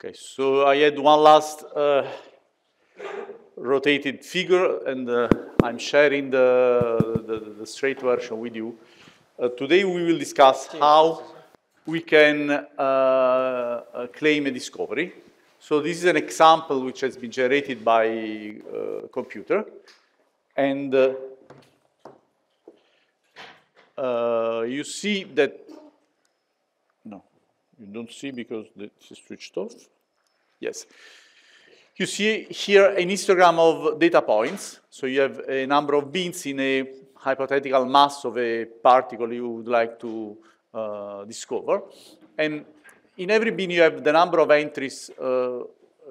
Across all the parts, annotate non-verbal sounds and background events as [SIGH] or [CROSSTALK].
Okay, so I had one last uh, rotated figure, and uh, I'm sharing the, the, the, straight version with you. Uh, today we will discuss how we can uh, uh, claim a discovery. So this is an example which has been generated by a uh, computer. And you see that you don't see because it's switched off. Yes. You see here an histogram of data points. So you have a number of bins in a hypothetical mass of a particle you would like to uh, discover. And in every bin you have the number of entries, uh,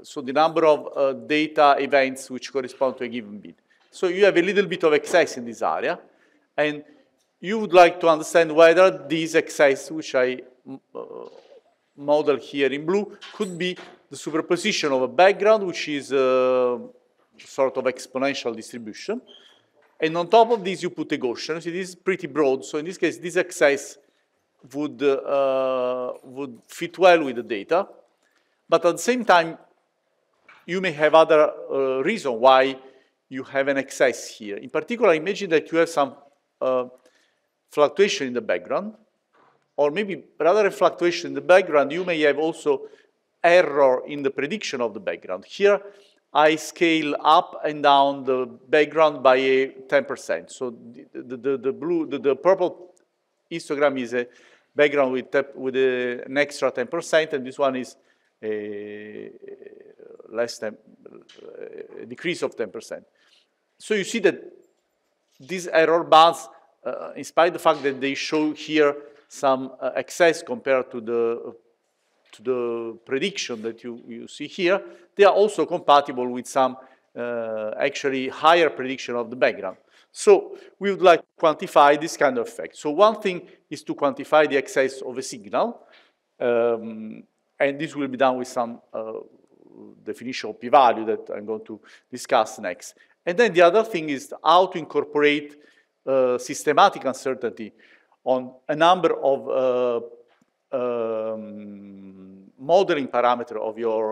so the number of uh, data events which correspond to a given bin. So you have a little bit of excess in this area. And you would like to understand whether these excess, which I uh, model here in blue could be the superposition of a background, which is a sort of exponential distribution. And on top of this, you put a Gaussian. This is pretty broad. So in this case, this excess would, uh, would fit well with the data. But at the same time, you may have other uh, reason why you have an excess here. In particular, imagine that you have some uh, fluctuation in the background or maybe rather a fluctuation in the background, you may have also error in the prediction of the background. Here, I scale up and down the background by 10%. So the, the, the blue, the, the, purple histogram is a background with, with a, an extra 10%, and this one is a less than, a decrease of 10%. So you see that these error bands, uh, in spite of the fact that they show here some uh, excess compared to the to the prediction that you, you see here, they are also compatible with some uh, actually higher prediction of the background. So we would like to quantify this kind of effect. So one thing is to quantify the excess of a signal, um, and this will be done with some uh, definition of p-value that I'm going to discuss next. And then the other thing is how to incorporate uh, systematic uncertainty on a number of uh, um, modeling parameter of your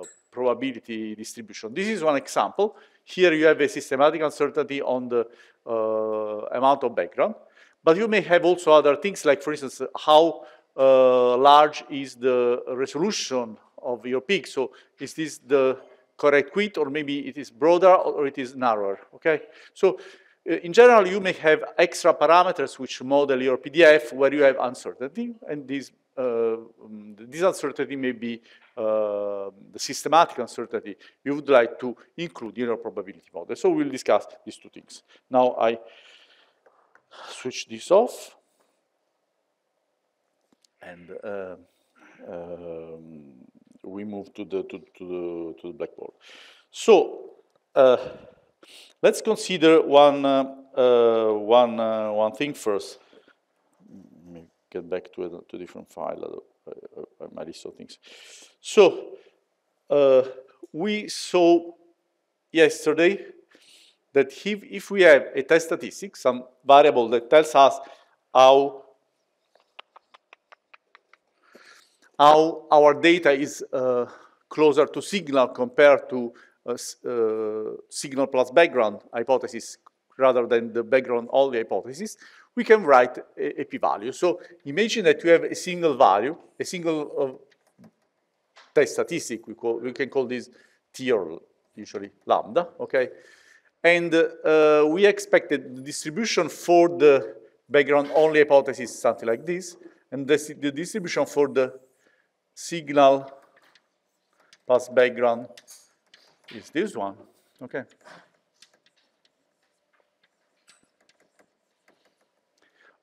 uh, probability distribution. This is one example. Here you have a systematic uncertainty on the uh, amount of background. But you may have also other things like, for instance, how uh, large is the resolution of your peak. So is this the correct width or maybe it is broader or it is narrower, okay? So in general, you may have extra parameters which model your PDF where you have uncertainty, and this, uh, um, this uncertainty may be uh, the systematic uncertainty you would like to include in your probability model. So we'll discuss these two things. Now I switch this off, and uh, um, we move to the to, to the to the blackboard. So. Let's consider one, uh, uh, one, uh, one thing first. Let me get back to a, to a different file, uh, my list of things. So, we saw yesterday that if, if we have a test statistic, some variable that tells us how, how our data is uh, closer to signal compared to signal plus background hypothesis rather than the background only hypothesis, we can write a, a p-value. So imagine that you have a single value, a single uh, test statistic, we, call, we can call this T or usually lambda, okay? And uh, we expected the distribution for the background only hypothesis something like this, and the distribution for the signal plus background is this one, okay?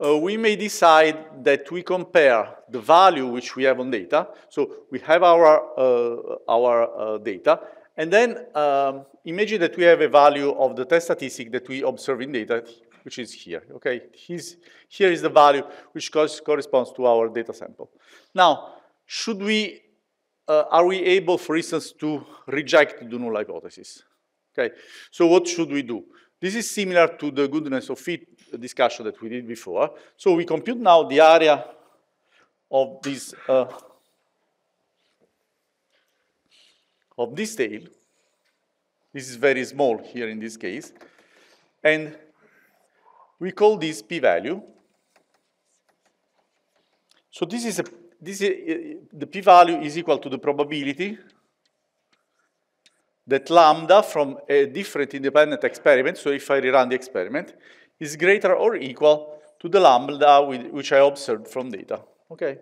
Uh, we may decide that we compare the value which we have on data. So we have our, uh, our uh, data, and then um, imagine that we have a value of the test statistic that we observe in data, which is here, okay? He's, here is the value which corresponds to our data sample. Now, should we uh, are we able, for instance, to reject the null hypothesis? Okay, so what should we do? This is similar to the goodness of fit discussion that we did before. So we compute now the area of this uh, of this tail. This is very small here in this case. And we call this p-value. So this is a, this is, the p-value is equal to the probability that lambda from a different independent experiment, so if I rerun the experiment, is greater or equal to the lambda with, which I observed from data, okay?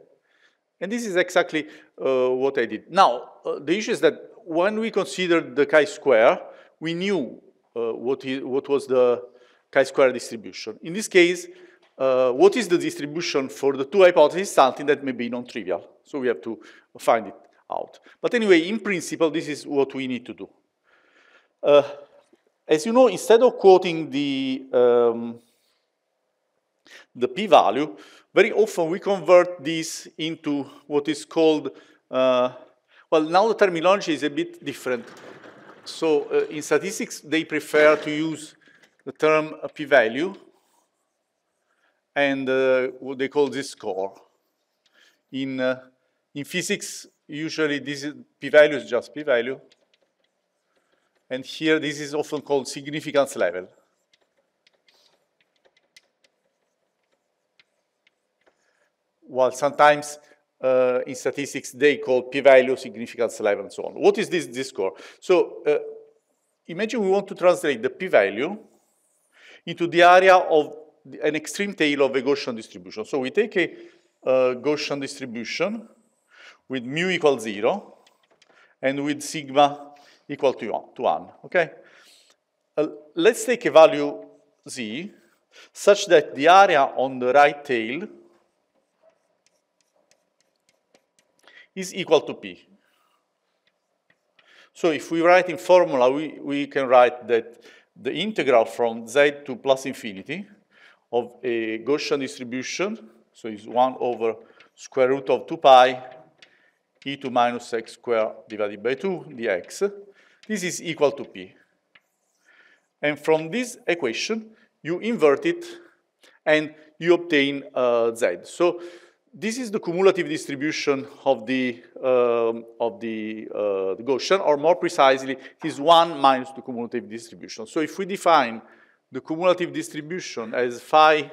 And this is exactly uh, what I did. Now, uh, the issue is that when we considered the chi-square, we knew uh, what was the chi-square distribution. In this case, uh, what is the distribution for the two hypotheses, something that may be non-trivial. So we have to find it out. But anyway, in principle, this is what we need to do. Uh, as you know, instead of quoting the, um, the p-value, very often we convert this into what is called, uh, well, now the terminology is a bit different. So uh, in statistics, they prefer to use the term p-value, and uh, what they call this score. In, uh, in physics, usually this p-value is just p-value, and here this is often called significance level. While sometimes uh, in statistics they call p-value, significance level, and so on. What is this, this score? So uh, imagine we want to translate the p-value into the area of an extreme tail of a Gaussian distribution. So we take a uh, Gaussian distribution with mu equals zero and with sigma equal to one, to one okay? Uh, let's take a value z such that the area on the right tail is equal to p. So if we write in formula, we, we can write that the integral from z to plus infinity of a Gaussian distribution, so it's 1 over square root of 2 pi e to minus x squared divided by 2 dx, this is equal to p. And from this equation, you invert it and you obtain uh, z. So this is the cumulative distribution of the, um, of the, uh, the, Gaussian, or more precisely, is 1 minus the cumulative distribution. So if we define the cumulative distribution as phi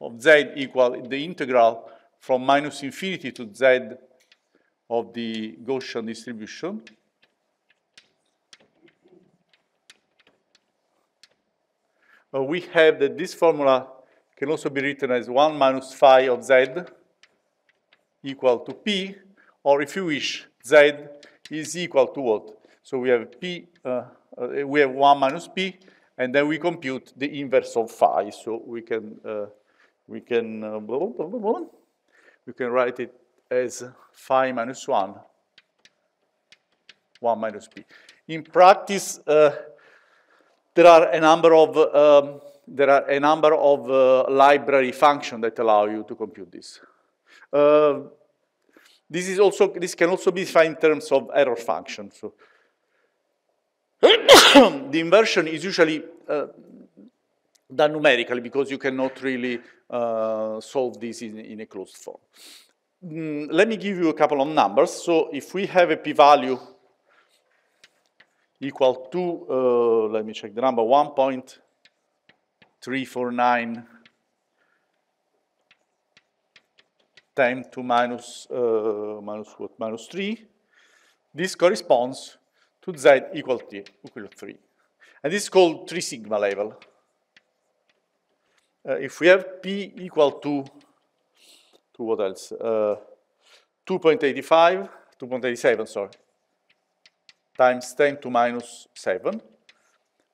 of z equal the integral from minus infinity to z of the Gaussian distribution. We have that this formula can also be written as 1 minus phi of z equal to p, or if you wish, z is equal to what? So we have p, uh, uh, we have 1 minus p, and then we compute the inverse of phi. So we can, uh, we can, uh, blah, blah, blah, we can write it as phi minus 1, 1 minus p. In practice, there are a number of um, there are a number of uh, library functions that allow you to compute this. Uh, this is also this can also be defined in terms of error function. So [COUGHS] the inversion is usually uh, done numerically because you cannot really uh, solve this in, in a closed form. Mm, let me give you a couple of numbers. So if we have a p-value equal to, uh, let me check the number, 1.349 10 to minus, uh, minus what, minus 3, this corresponds to z equal to, equal to 3. And this is called 3 sigma level. Uh, if we have p equal to to what else? Uh, 2.85, 2.87, sorry, times 10 to minus 7,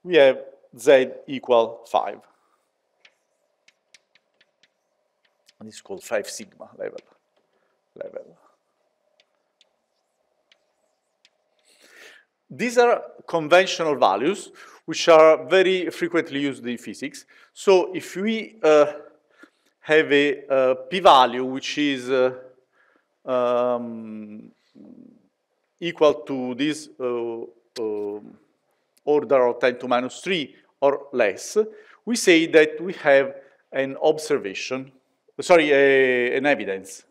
we have z equal 5. And this is called 5 sigma level. level. These are conventional values which are very frequently used in physics. So if we uh, have a, a p-value which is uh, um, equal to this uh, uh, order of 10 to minus 3 or less, we say that we have an observation, sorry, a, an evidence.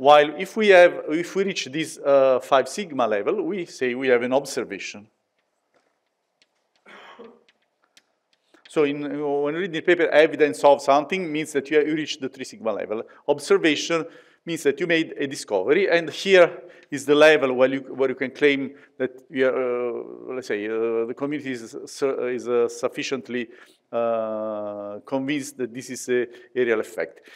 While if we have, if we reach this uh, 5 sigma level, we say we have an observation. So in, when reading the paper, evidence of something means that you, you reach the 3 sigma level. Observation means that you made a discovery, and here is the level where you, where you can claim that you are, uh, let's say, uh, the community is, is uh, sufficiently uh, convinced that this is a, a, real effect.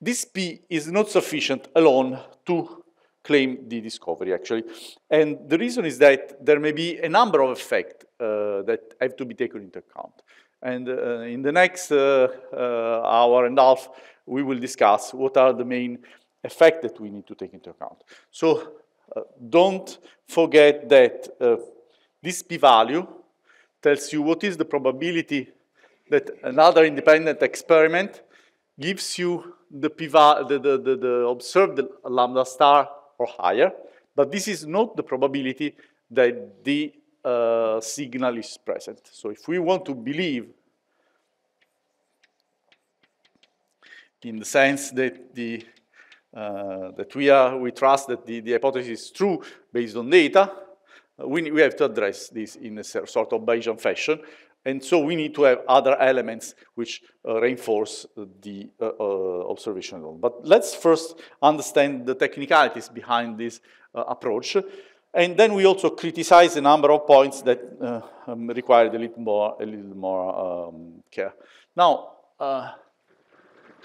This P is not sufficient alone to claim the discovery, actually. And the reason is that there may be a number of effects uh, that have to be taken into account. And uh, in the next uh, uh, hour and a half, we will discuss what are the main effects that we need to take into account. So uh, don't forget that uh, this p-value tells you what is the probability that another independent experiment gives you the, the, the, the, the observed lambda star or higher, but this is not the probability that the uh, signal is present. So if we want to believe in the sense that the uh, that we are we trust that the, the hypothesis is true based on data, uh, we, we have to address this in a sort of Bayesian fashion. And so we need to have other elements which uh, reinforce the uh, uh, observation. But let's first understand the technicalities behind this uh, approach. And then we also criticize a number of points that uh, um, require a little more, a little more um, care. Now, uh,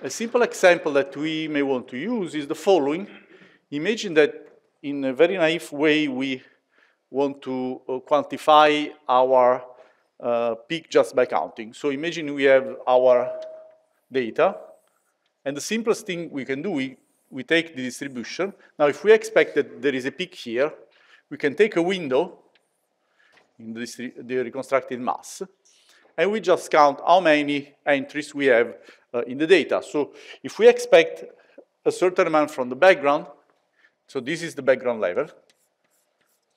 a simple example that we may want to use is the following. Imagine that in a very naive way we want to quantify our uh, peak just by counting. So imagine we have our data, and the simplest thing we can do, we, we take the distribution. Now, if we expect that there is a peak here, we can take a window in the, the reconstructed mass, and we just count how many entries we have uh, in the data. So if we expect a certain amount from the background, so this is the background level,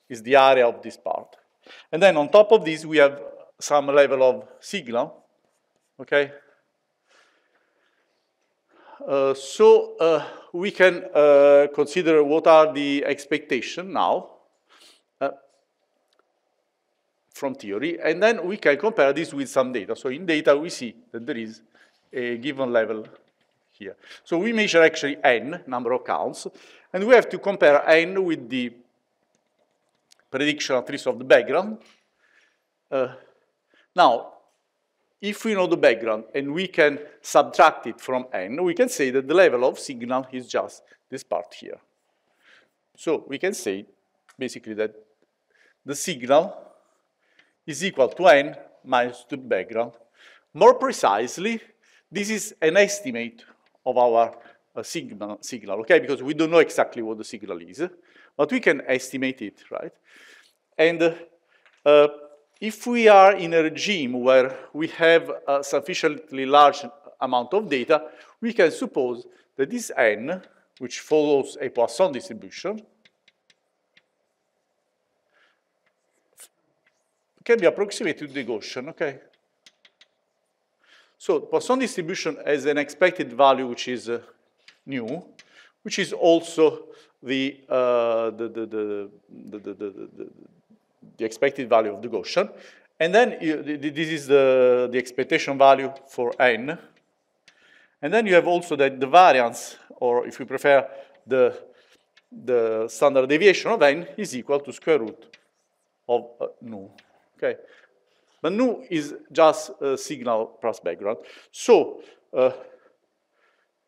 is the area of this part. And then on top of this, we have some level of signal, okay? Uh, so uh, we can uh, consider what are the expectation now from theory, and then we can compare this with some data. So in data, we see that there is a given level here. So we measure actually n, number of counts, and we have to compare n with the prediction at least of the background. Uh, now, if we know the background and we can subtract it from n, we can say that the level of signal is just this part here. So we can say basically that the signal is equal to n minus the background. More precisely, this is an estimate of our uh, signal, signal, okay? Because we don't know exactly what the signal is, but we can estimate it, right? And uh, if we are in a regime where we have a sufficiently large amount of data, we can suppose that this n, which follows a Poisson distribution, can be approximated to the Gaussian, okay? So Poisson distribution has an expected value which is uh, nu, which is also the, uh, the, the, the, the, the, the, expected value of the Gaussian. And then you, this is the, the expectation value for n. And then you have also that the variance, or if you prefer, the, the standard deviation of n is equal to square root of uh, nu. Okay, but nu is just a signal plus background. So uh,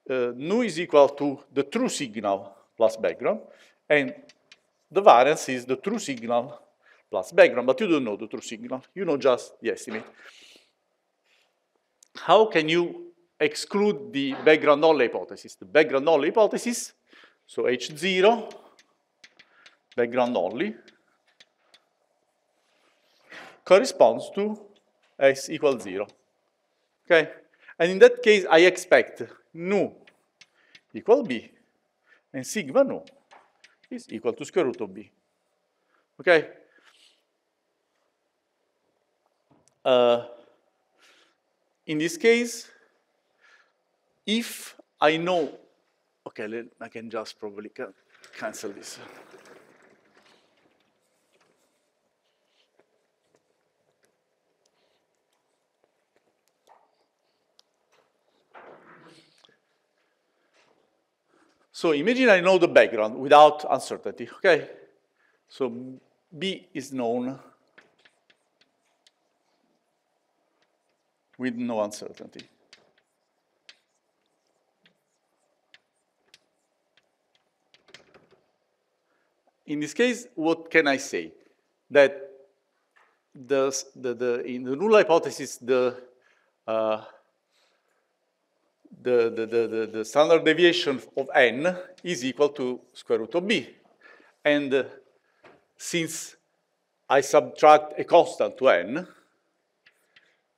uh, nu is equal to the true signal plus background, and the variance is the true signal plus background, but you don't know the true signal. You know just the estimate. How can you exclude the background only hypothesis? The background only hypothesis, so H0, background only, corresponds to x equals 0. Okay? And in that case, I expect nu equal b, and sigma nu is equal to square root of b. Okay? Uh, in this case, if I know okay, I can just probably cancel this. So imagine I know the background without uncertainty, okay? So B is known with no uncertainty. In this case, what can I say? That the, the, the, in the null hypothesis, the, uh, the, the, the, the, standard deviation of n is equal to square root of b. And uh, since I subtract a constant to n,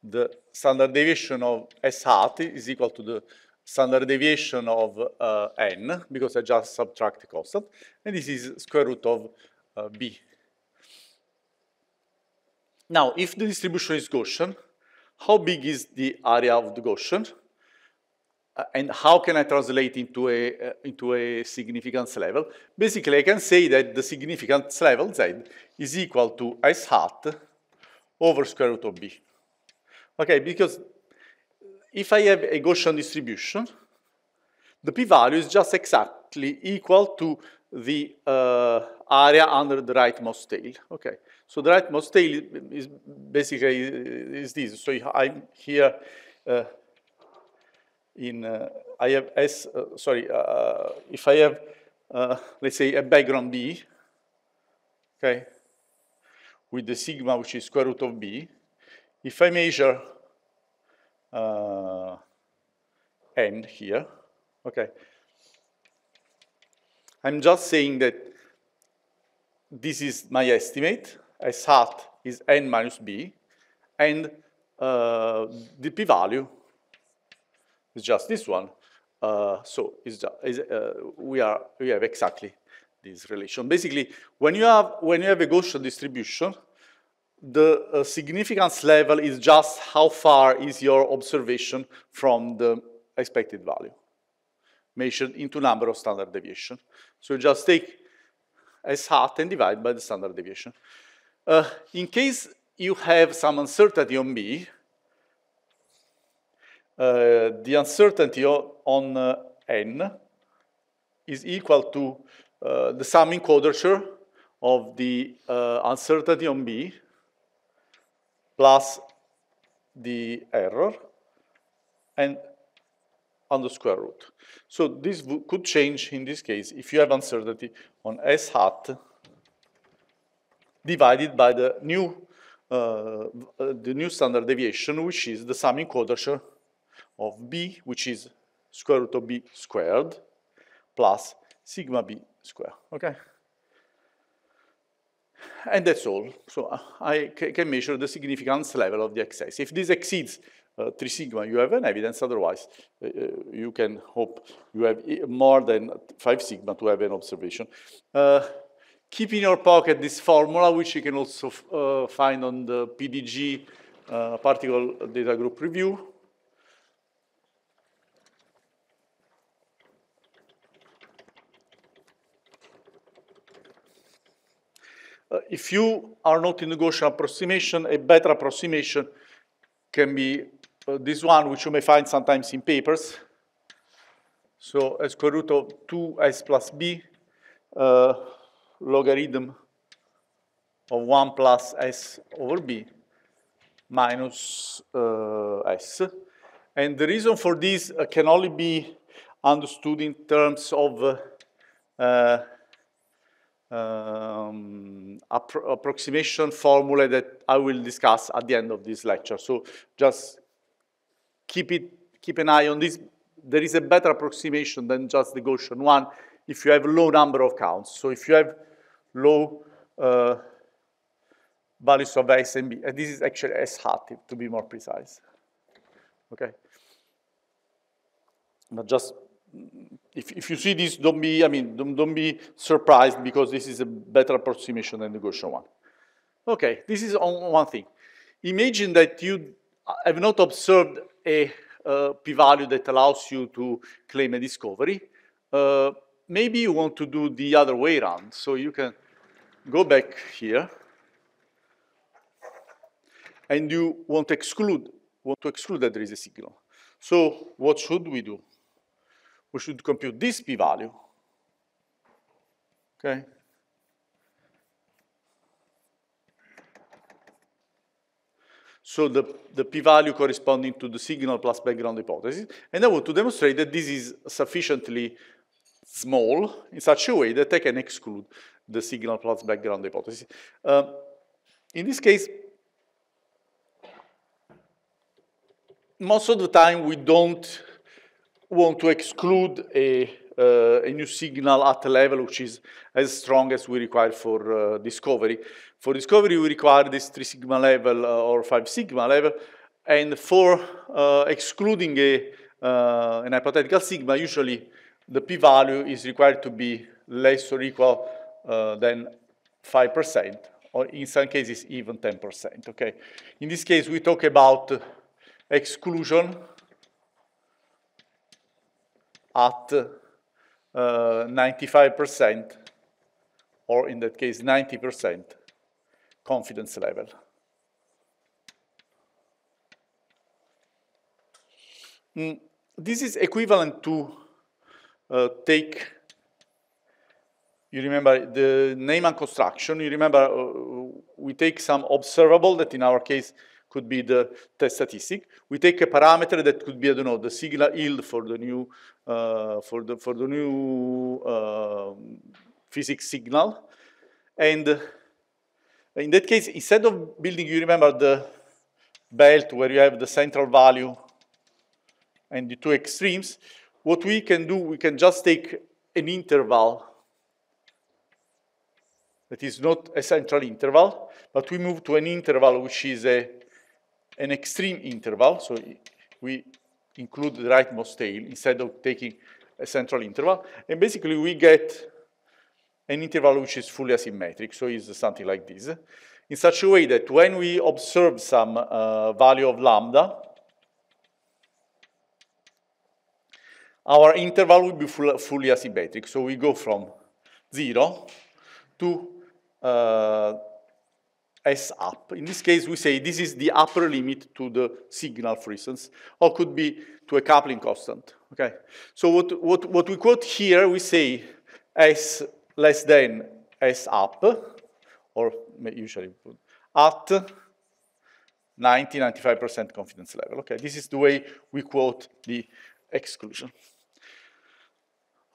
the standard deviation of S hat is equal to the standard deviation of uh, n, because I just subtract the constant, and this is square root of uh, b. Now, if the distribution is Gaussian, how big is the area of the Gaussian? Uh, and how can I translate into a, uh, into a significance level? Basically, I can say that the significance level, z, is equal to s hat over square root of b. Okay, because if I have a Gaussian distribution, the p-value is just exactly equal to the uh, area under the rightmost tail. Okay, so the rightmost tail is basically is this. So I'm here uh, in, uh, I have S, uh, sorry, uh, if I have, uh, let's say, a background B, okay, with the sigma, which is square root of B, if I measure uh, n here, okay, I'm just saying that this is my estimate, S hat is n minus b, and uh, the p-value is just this one. Uh, so uh, we, are, we have exactly this relation. Basically, when you have, when you have a Gaussian distribution, the uh, significance level is just how far is your observation from the expected value, measured into number of standard deviation. So you just take S hat and divide by the standard deviation. Uh, in case you have some uncertainty on B, uh, the uncertainty on uh, n is equal to uh, the summing quadrature of the uh, uncertainty on B plus the error and on the square root. So this could change in this case if you have uncertainty on S hat divided by the new, uh, uh, the new standard deviation, which is the summing quadrature of B, which is square root of B squared plus sigma B squared, okay? And that's all. So uh, I can measure the significance level of the excess. If this exceeds uh, 3 sigma, you have an evidence. Otherwise, uh, uh you can hope you have more than 5 sigma to have an observation. Uh, keep in your pocket this formula, which you can also uh, find on the PDG particle data group review. If you are not in the Gaussian approximation, a better approximation can be uh, this one, which you may find sometimes in papers. So a square root of 2s plus b uh, logarithm of 1 plus s over b minus uh, s. And the reason for this uh, can only be understood in terms of uh, um, appro approximation formula that I will discuss at the end of this lecture. So just keep it, keep an eye on this. There is a better approximation than just the Gaussian one if you have low number of counts. So if you have low uh, values of S and B, and this is actually S hat to be more precise. Okay. But just if, if you see this, don't be, I mean, don't, don't be surprised because this is a better approximation than the Gaussian one. Okay, this is on one thing. Imagine that you have not observed a uh, p-value that allows you to claim a discovery. uh, maybe you want to do the other way around. So you can go back here, and you want to exclude, want to exclude that there is a signal. So what should we do? We should compute this p-value, okay? So the, the p-value corresponding to the signal plus background hypothesis. And I want to demonstrate that this is sufficiently small in such a way that I can exclude the signal plus background hypothesis. Uh, in this case, most of the time we don't want to exclude a, uh, a new signal at a level which is as strong as we require for uh, discovery. For discovery, we require this 3 sigma level uh, or 5 sigma level, and for uh, excluding a, uh, an hypothetical sigma, usually the p-value is required to be less or equal uh, than 5%, or in some cases even 10%, okay? In this case, we talk about exclusion at 95%, uh, or in that case, 90% confidence level. Mm, this is equivalent to uh, take, you remember the Neyman construction, you remember uh, we take some observable that in our case could be the test statistic. We take a parameter that could be, I don't know, the signal yield for the new, uh, for the, for the new uh, physics signal. And in that case, instead of building, you remember the belt where you have the central value and the two extremes, what we can do, we can just take an interval that is not a central interval, but we move to an interval which is a, an extreme interval, so we include the rightmost tail instead of taking a central interval, and basically we get an interval which is fully asymmetric, so it's something like this, in such a way that when we observe some uh, value of lambda, our interval will be full, fully asymmetric. So we go from 0 to uh, S up. In this case, we say this is the upper limit to the signal, for instance, or could be to a coupling constant. Okay. So what, what, what we quote here, we say S less than S up, or usually at 90, 95% confidence level. Okay, this is the way we quote the exclusion.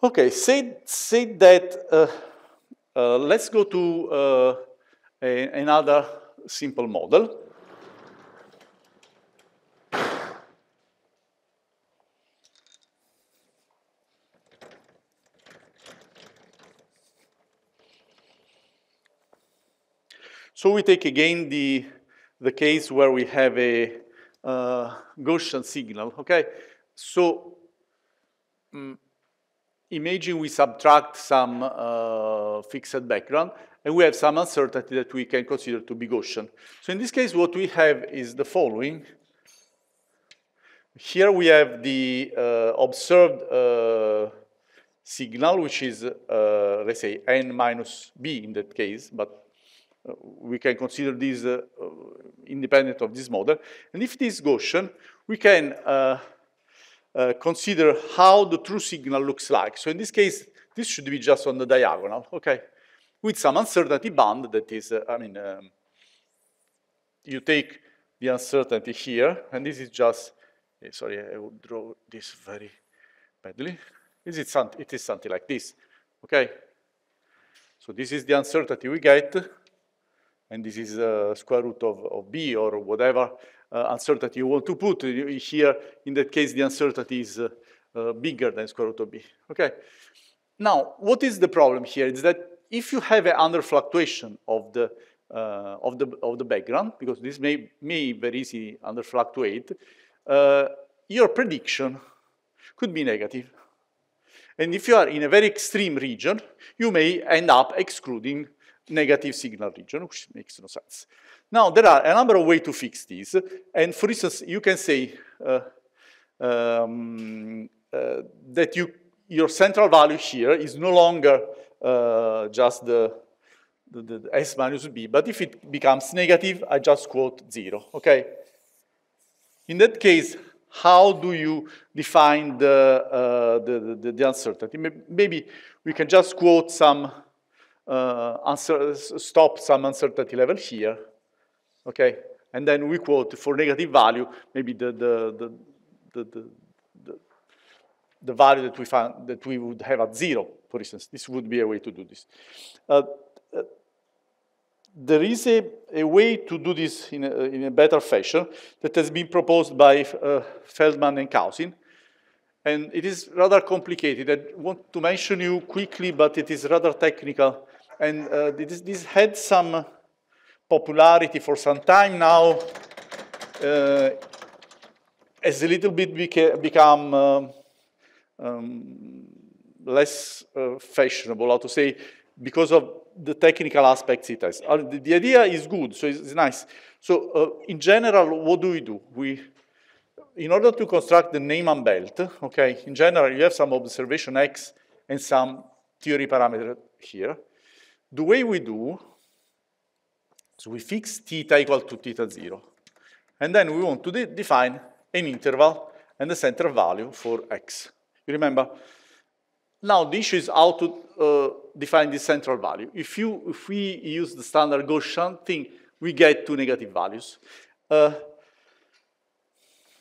Okay, say, say that, uh, uh, let's go to uh, a, another simple model. So we take again the, the case where we have a uh, Gaussian signal, okay? So um, imagine we subtract some uh, fixed background and we have some uncertainty that we can consider to be Gaussian. So in this case, what we have is the following. Here we have the uh, observed uh, signal, which is, uh, let's say, n minus b in that case, but we can consider this uh, independent of this model. And if this Gaussian, we can uh, uh, consider how the true signal looks like. So in this case, this should be just on the diagonal, okay? With some uncertainty band that is, uh, I mean, um, you take the uncertainty here, and this is just, eh, sorry, I will draw this very badly. Is it is something like this, okay? So this is the uncertainty we get, and this is a square root of, of b or whatever uh, uncertainty you want to put. Here, in that case, the uncertainty is uh, uh, bigger than square root of b. Okay. Now, what is the problem here? Is that if you have an under fluctuation of the uh, of the of the background, because this may may very easily under fluctuate, uh, your prediction could be negative. And if you are in a very extreme region, you may end up excluding negative signal region, which makes no sense. Now, there are a number of ways to fix this. And for instance, you can say uh, um, uh, that you your central value here is no longer just the, the, the, S minus B, but if it becomes negative, I just quote zero, okay? In that case, how do you define the, uh, the, the, the, uncertainty? Maybe we can just quote some, uh, stop some uncertainty level here, okay? And then we quote for negative value, maybe the, the, the, the, the, the value that we found that we would have at zero, for instance. This would be a way to do this. Uh, uh, there is a, a, way to do this in a, in a, better fashion that has been proposed by uh, Feldman and Cousins. And it is rather complicated. I want to mention you quickly, but it is rather technical. And uh, this, this, had some popularity for some time now. Uh, has a little bit beca become um, um, less uh, fashionable, how to say, because of the technical aspects it has. Uh, the, idea is good, so it's nice. So uh, in general, what do we do? We, in order to construct the Neyman belt, okay, in general, you have some observation X and some theory parameter here. The way we do, so we fix theta equal to theta zero. And then we want to de define an interval and the center value for x. You remember? Now the issue is how to uh, define the central value. If, you, if we use the standard Gaussian thing, we get two negative values. Uh,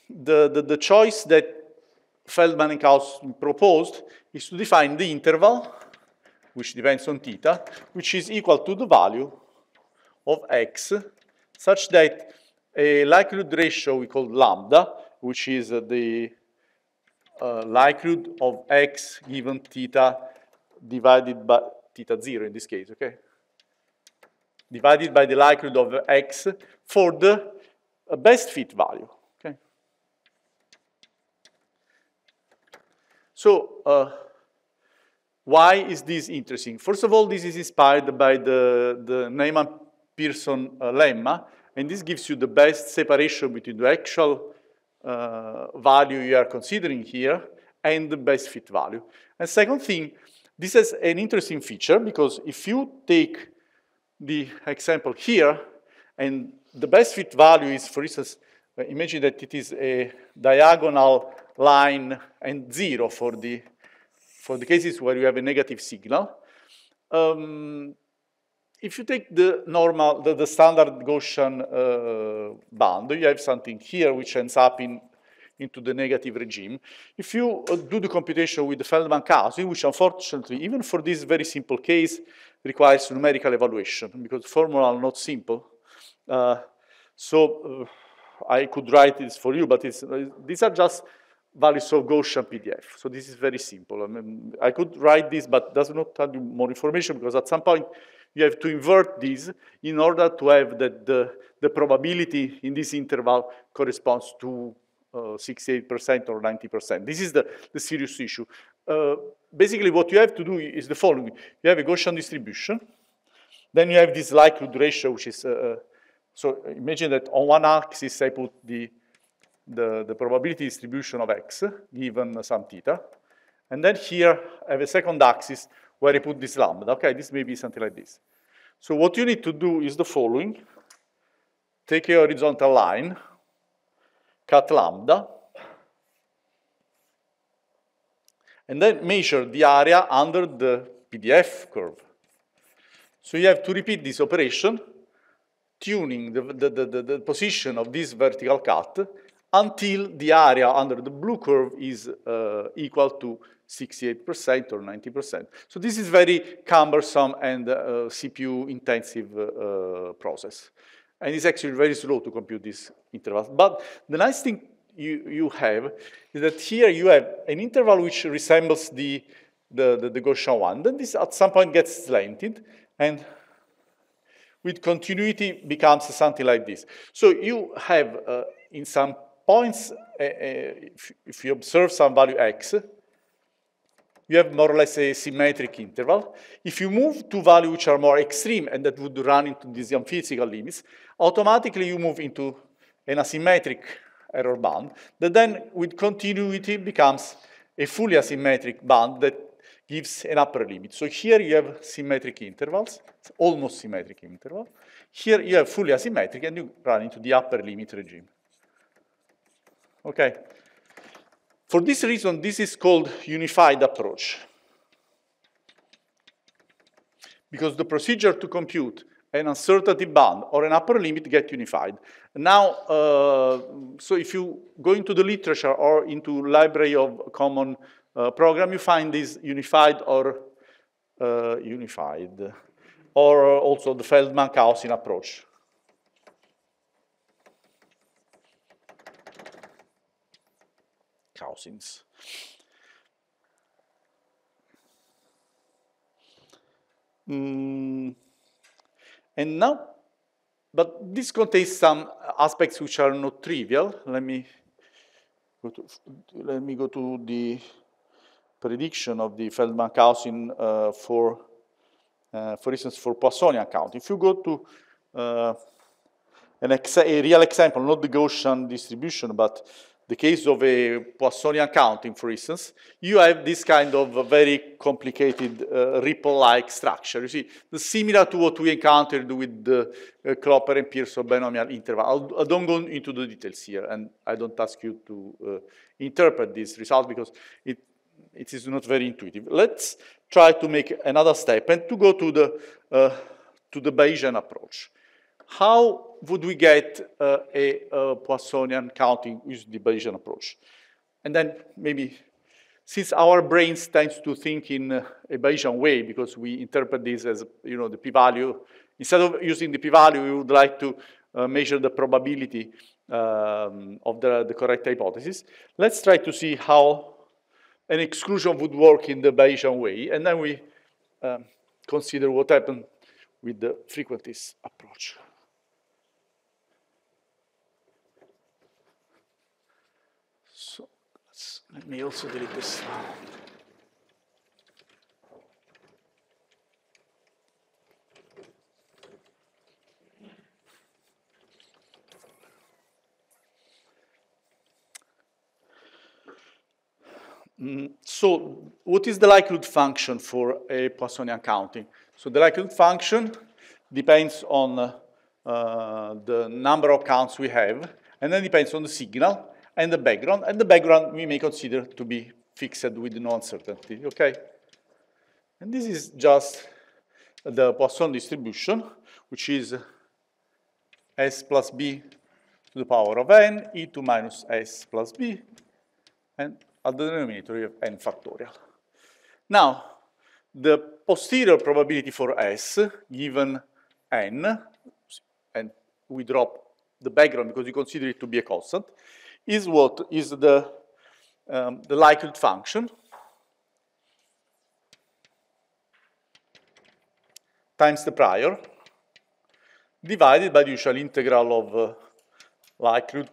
the, the, the, choice that Feldman and Cousins proposed is to define the interval, which depends on theta, which is equal to the value of x, such that a likelihood ratio we call lambda, which is uh, the uh, likelihood of x given theta divided by theta 0 in this case, okay? Divided by the likelihood of x for the uh, best fit value, okay? So, uh, why is this interesting? First of all, this is inspired by the, the Neyman-Pearson uh, lemma, and this gives you the best separation between the actual value you are considering here and the best fit value. And second thing, this is an interesting feature because if you take the example here and the best fit value is, for instance, uh, imagine that it is a diagonal line and zero for the, for the cases where you have a negative signal. Um, if you take the normal, the, the standard Gaussian uh, band, you have something here which ends up in, into the negative regime. If you uh, do the computation with the Feldman-Cousins, which unfortunately, even for this very simple case, requires numerical evaluation because the formula are not simple. Uh, so uh, I could write this for you, but uh, these are just values of Gaussian PDF. So this is very simple. I, mean, I could write this, but does not tell you more information because at some point you have to invert these in order to have that the, the probability in this interval corresponds to 68% uh, or 90%. This is the, the serious issue. Uh, basically, what you have to do is the following. You have a Gaussian distribution. Then you have this likelihood ratio, which is, uh, uh so imagine that on one axis I put the, the, the probability distribution of x, given some theta. And then here I have a second axis where I put this lambda. Okay, this may be something like this. So what you need to do is the following. Take a horizontal line, cut lambda, and then measure the area under the PDF curve. So you have to repeat this operation, tuning the, the, the, the, position of this vertical cut until the area under the blue curve is uh, equal to 68% or 90%. So this is very cumbersome and uh, CPU intensive uh, process. And it's actually very slow to compute these intervals. But the nice thing you, you have is that here you have an interval which resembles the, the, the, the Gaussian one. Then this at some point gets slanted and with continuity becomes something like this. So you have uh, in some points, uh, uh, if, if you observe some value x, you have more or less a symmetric interval. If you move to values which are more extreme and that would run into these physical limits, automatically you move into an asymmetric error band that then with continuity becomes a fully asymmetric band that gives an upper limit. So here you have symmetric intervals, almost symmetric interval. Here you have fully asymmetric and you run into the upper limit regime. Okay. For this reason, this is called unified approach. Because the procedure to compute an uncertainty bound or an upper limit get unified. Now, uh, so if you go into the literature or into library of common uh, program, you find this unified or uh, unified, or also the Feldman-Cousin approach. Cousins. Mm. And now, but this contains some aspects which are not trivial. Let me go to, let me go to the prediction of the Feldman-Cousin uh, for, uh, for instance, for Poissonian count. If you go to uh, an a real example, not the Gaussian distribution, but the case of a Poissonian counting, for instance, you have this kind of very complicated uh, ripple-like structure. You see, similar to what we encountered with the uh, and Pearson binomial interval. I'll, I do not go into the details here, and I don't ask you to uh, interpret this result because it, it is not very intuitive. Let's try to make another step and to go to the, uh, to the Bayesian approach how would we get uh, a, a, Poissonian counting with the Bayesian approach? And then maybe, since our brains tends to think in a Bayesian way, because we interpret this as, you know, the p-value, instead of using the p-value, we would like to uh, measure the probability um, of the, the correct hypothesis. Let's try to see how an exclusion would work in the Bayesian way, and then we um, consider what happened with the frequentist approach. Let me also delete this. Mm, so what is the likelihood function for a Poissonian counting? So the likelihood function depends on uh, the number of counts we have, and then depends on the signal, and the background. And the background we may consider to be fixed with no uncertainty, okay? And this is just the Poisson distribution, which is s plus b to the power of n, e2 minus s plus b, and at the denominator you have n factorial. Now, the posterior probability for s, given n, and we drop the background because we consider it to be a constant, is what is the, um, the likelihood function times the prior divided by the usual integral of uh, likelihood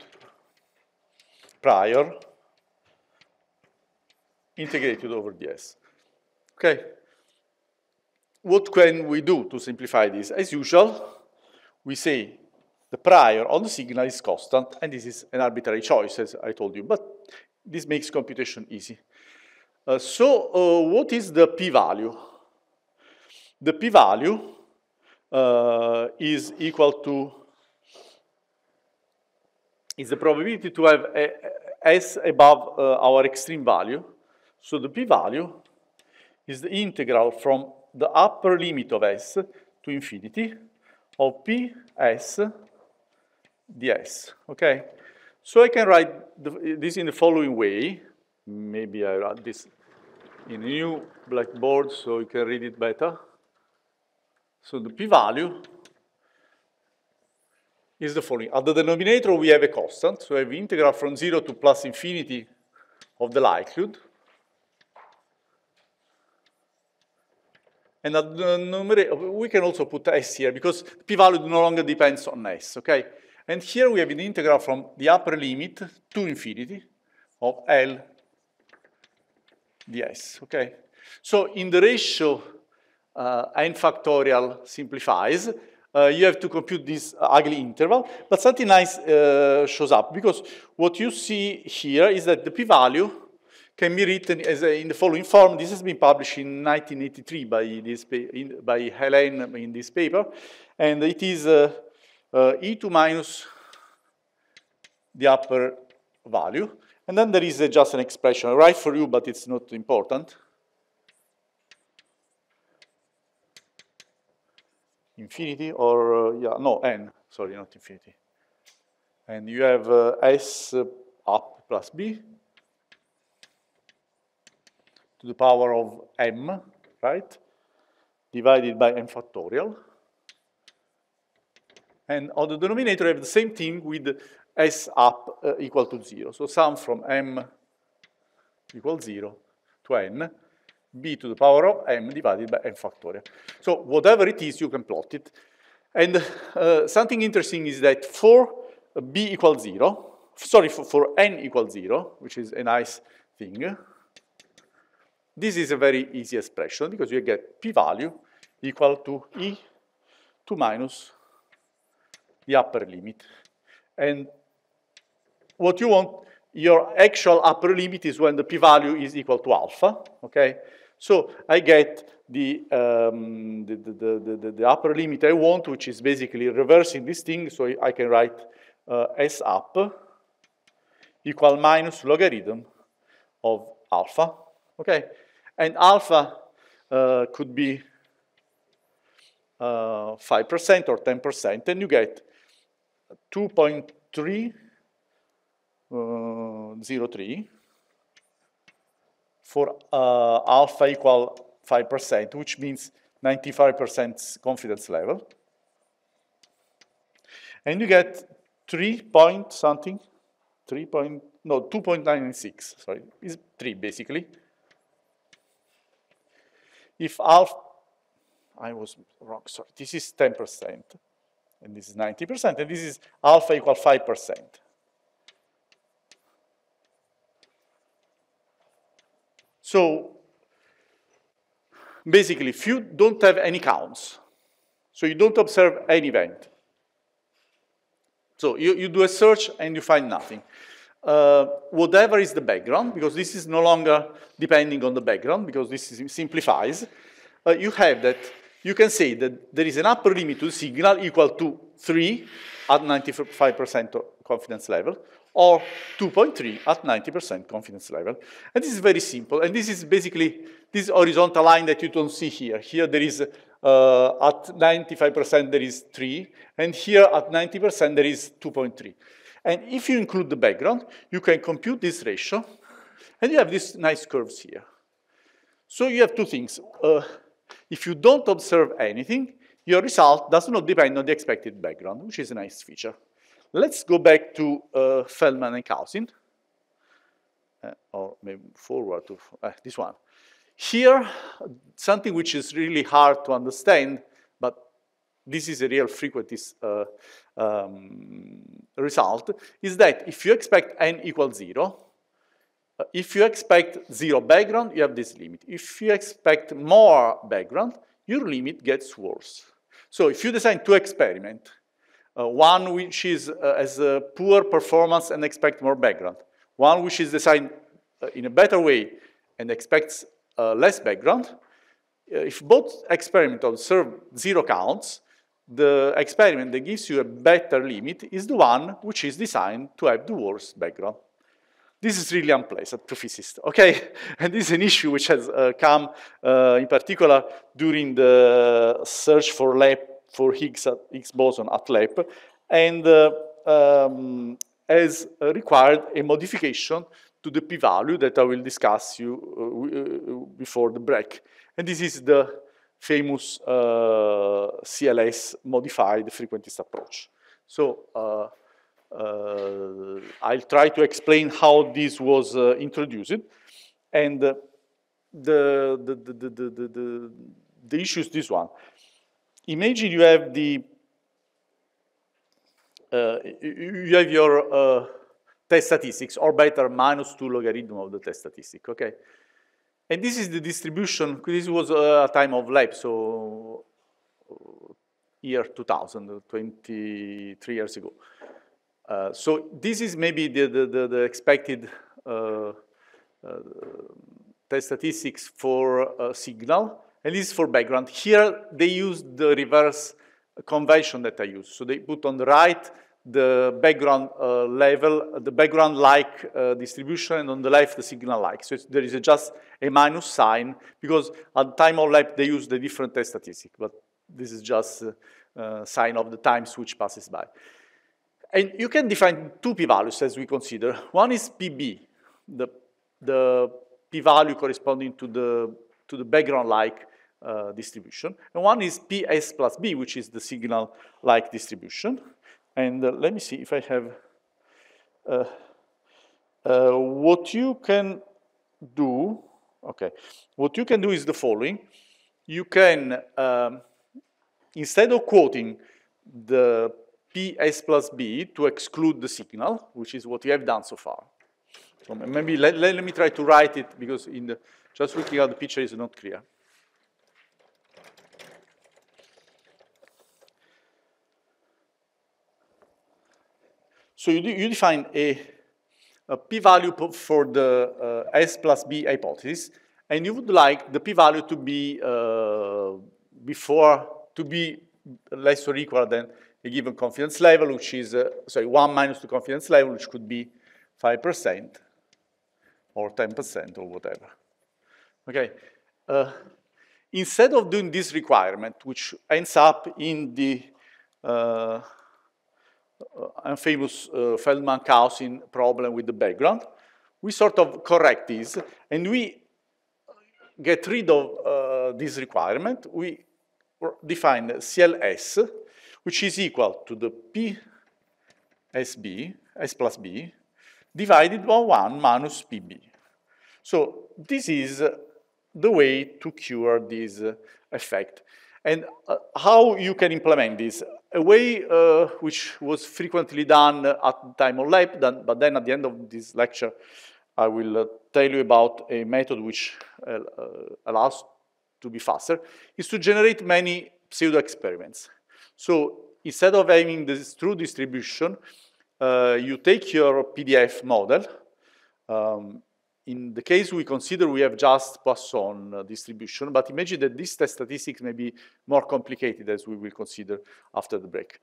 prior integrated over ds. Okay. What can we do to simplify this? As usual, we say the prior on the signal is constant, and this is an arbitrary choice, as I told you, but this makes computation easy. Uh, so uh, what is the p-value? The p-value uh, is equal to, is the probability to have a, a s above uh, our extreme value. So the p-value is the integral from the upper limit of s to infinity of ps ds, okay? So I can write the, this in the following way. Maybe I write this in a new blackboard so you can read it better. So the p-value is the following. At the denominator, we have a constant. So I have integral from 0 to plus infinity of the likelihood. And at the numerator, we can also put s here because p-value no longer depends on s, okay? And here we have an integral from the upper limit to infinity of L ds, okay? So in the ratio uh, n factorial simplifies, uh, you have to compute this ugly interval, but something nice uh, shows up because what you see here is that the p-value can be written as a, in the following form. This has been published in 1983 by, this, in, by Helene in this paper, and it is uh, E2 minus the upper value. And then there is uh, just an expression. right for you, but it's not important. Infinity or, uh, yeah, no, n, sorry, not infinity. And you have uh, s up plus b to the power of m, right? Divided by m factorial. And on the denominator, I have the same thing with s up uh, equal to 0. So sum from m equals 0 to n, b to the power of m divided by m factorial. So whatever it is, you can plot it. And uh, something interesting is that for b equals 0, sorry, for, for n equals 0, which is a nice thing, this is a very easy expression because you get p-value equal to e 2 minus the upper limit. And what you want, your actual upper limit is when the p-value is equal to alpha, okay? So I get the, um, the, the, the, the, upper limit I want, which is basically reversing this thing, so I can write uh, S up equal minus logarithm of alpha, okay? And alpha uh, could be 5% uh, or 10%, and you get 2.303 uh, for uh, alpha equal 5%, which means 95% confidence level. And you get 3 point something, 3 point, no, 2.96, sorry, is 3 basically. If alpha, I was wrong, sorry, this is 10%, and this is 90%, and this is alpha equal 5%. So basically, if you don't have any counts, so you don't observe any event, so you, you do a search and you find nothing. Uh, whatever is the background, because this is no longer depending on the background, because this is, simplifies, uh, you have that you can say that there is an upper limit to the signal equal to 3 at 95% confidence level, or 2.3 at 90% confidence level. And this is very simple. And this is basically this horizontal line that you don't see here. Here there is, uh, at 95% there is 3, and here at 90% there is 2.3. And if you include the background, you can compute this ratio, and you have these nice curves here. So you have two things. Uh, if you don't observe anything, your result does not depend on the expected background, which is a nice feature. Let's go back to uh, Feldman and Cousin, uh, or maybe forward to uh, this one. Here, something which is really hard to understand, but this is a real frequentist uh, um, result, is that if you expect n equals zero, uh, if you expect zero background, you have this limit. If you expect more background, your limit gets worse. So if you design two experiments, uh, one which is uh, as a poor performance and expect more background. One which is designed uh, in a better way and expects uh, less background. Uh, if both experiments observe zero counts, the experiment that gives you a better limit is the one which is designed to have the worst background. This is really unpleasant to physicists, okay? [LAUGHS] And this is an issue which has uh, come in particular during the search for LEP for Higgs, Higgs boson at LEP, and uh, um, has required a modification to the p-value that I will discuss you uh, before the break. And this is the famous uh, CLS modified frequentist approach. So uh, uh, I'll try to explain how this was uh, introduced. And the, the, the, the, the, the, the issue is this one imagine you have the, uh, you have your uh, test statistics, or better, minus 2 logarithm of the test statistic, okay? And this is the distribution, this was a time of LEP, so year 2000, 23 years ago. Uh, so this is maybe the, the, the, the expected uh, test statistics for signal, and this is for background. Here, they use the reverse convention that I use. So they put on the right the background uh, level, the background-like uh, distribution, and on the left, the signal-like. So there is a just a minus sign, because at time of LEP, they use the different test statistic, but this is just uh, uh, sign of the time switch passes by. And you can define two p-values as we consider. One is PB, the, the p-value corresponding to the, to the background-like uh, distribution. And one is PS plus B, which is the signal-like distribution. And uh, let me see if I have, uh, uh, what you can do, okay, what you can do is the following. You can, um, instead of quoting the PS plus B to exclude the signal, which is what we have done so far. So maybe let, let, let me try to write it because in the, just looking at the picture is not clear. So you, you define a, a p-value for the uh, S plus B hypothesis, and you would like the p-value to be uh, before, to be less or equal than a given confidence level, which is, uh, sorry, 1 minus the confidence level, which could be 5% or 10% or whatever. Okay. Uh, instead of doing this requirement, which ends up in the uh, uh, famous uh, Feldman-Cousin problem with the background. We sort of correct this, and we get rid of uh, this requirement. We define CLS, which is equal to the PSB, S plus B, divided by 1 minus PB. So this is the way to cure this effect. And uh, how you can implement this? A way uh, which was frequently done at the time of LEP, but then at the end of this lecture, I will uh, tell you about a method which uh, uh, allows to be faster, is to generate many pseudo experiments. So instead of having this true distribution, uh, you take your PDF model, um, in the case we consider we have just Poisson uh, distribution, but imagine that this test statistics may be more complicated as we will consider after the break.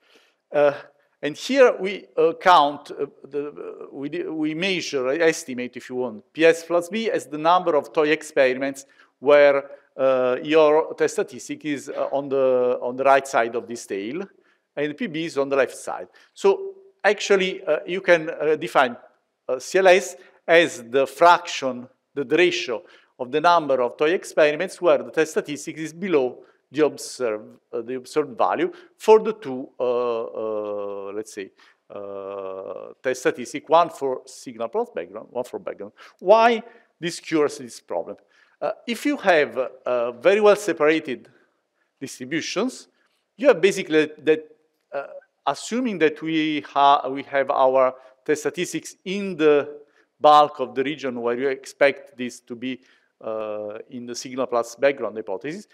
Uh, and here we uh, count, uh, the, uh, we, we measure, estimate if you want, PS plus B as the number of toy experiments where your test statistic is on, the, on the right side of this tail, and PB is on the left side. So actually, you can define CLS as the fraction, the ratio of the number of toy experiments where the test statistic is below the observed, uh, the observed value for the two, uh, uh, let's say, uh, test statistic, one for signal plus background, one for background. Why this cures this problem? Uh, if you have uh, very well separated distributions, you have basically that, assuming that we, ha we have our test statistics in the bulk of the region where you expect this to be uh, in the signal plus background hypothesis,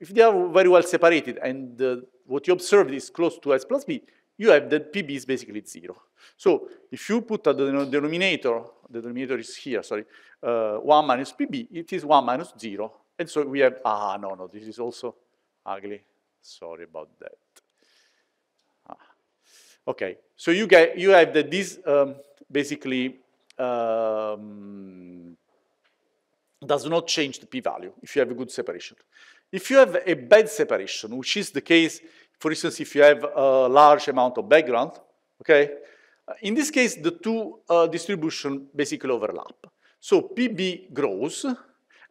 if they are very well separated and uh, what you observe is close to S plus B, you have that PB is basically zero. So if you put the denominator, the denominator is here, sorry, uh, 1 minus PB, it is 1 minus 0. And so we have, ah, no, no, this is also ugly. Sorry about that. Ah. Okay, so you get you have that this um, basically um, does not change the p-value if you have a good separation. If you have a bad separation, which is the case, for instance, if you have a large amount of background, okay, in this case, the two uh, distribution basically overlap. So PB grows,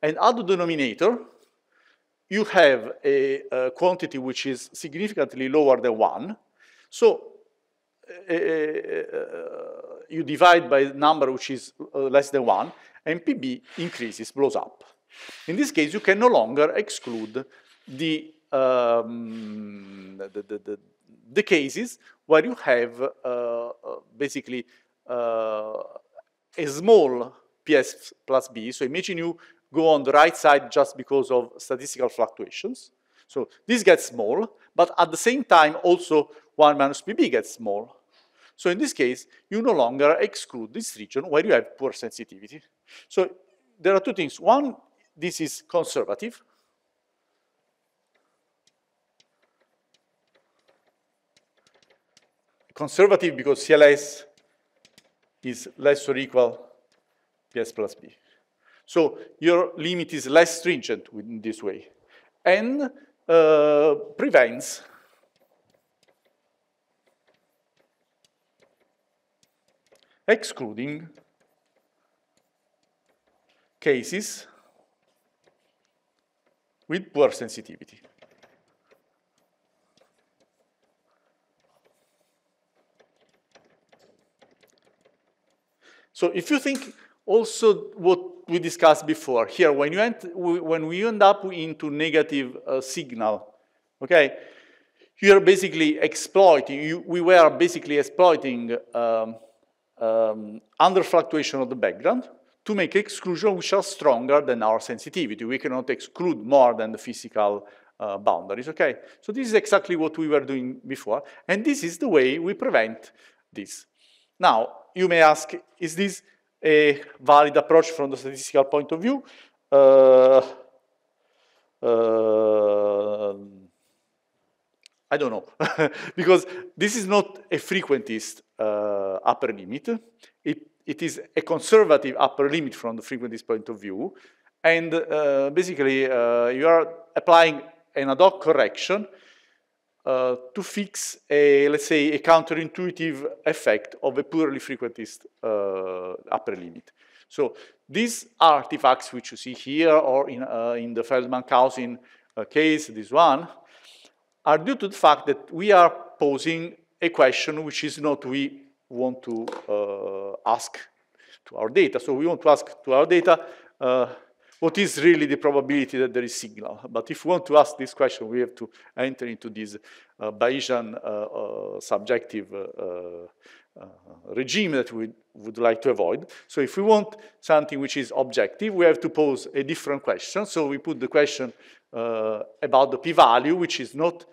and at the denominator, you have a, a quantity which is significantly lower than one. So uh you divide by a number which is uh, less than 1, and PB increases, blows up. In this case, you can no longer exclude the, um, the, the, the, cases where you have uh, uh basically uh, a small PS plus B. So imagine you go on the right side just because of statistical fluctuations. So this gets small, but at the same time also 1 minus PB gets small. So in this case, you no longer exclude this region where you have poor sensitivity. So there are two things. One, this is conservative. Conservative because CLS is less or equal PS plus B. So your limit is less stringent in this way and uh, prevents excluding cases with poor sensitivity. So if you think also what we discussed before, here when, you ent when we end up into negative uh, signal, okay, you are basically exploiting, you, we were basically exploiting um, um, under fluctuation of the background to make exclusion which are stronger than our sensitivity. We cannot exclude more than the physical uh, boundaries, okay? So this is exactly what we were doing before, and this is the way we prevent this. Now, you may ask, is this a valid approach from the statistical point of view? Uh, uh, I don't know, [LAUGHS] because this is not a frequentist uh, upper limit. It, it is a conservative upper limit from the frequentist point of view. And uh, basically, uh, you are applying an ad hoc correction uh, to fix a, let's say, a counterintuitive effect of a purely frequentist uh, upper limit. So these artifacts which you see here or in, uh, in the Feldman-Cousin case, this one, are due to the fact that we are posing a question which is not we want to uh, ask to our data. So we want to ask to our data uh, what is really the probability that there is signal. But if we want to ask this question, we have to enter into this uh, Bayesian uh, uh, subjective uh, regime that we would like to avoid. So if we want something which is objective, we have to pose a different question. So we put the question uh, about the p-value, which is not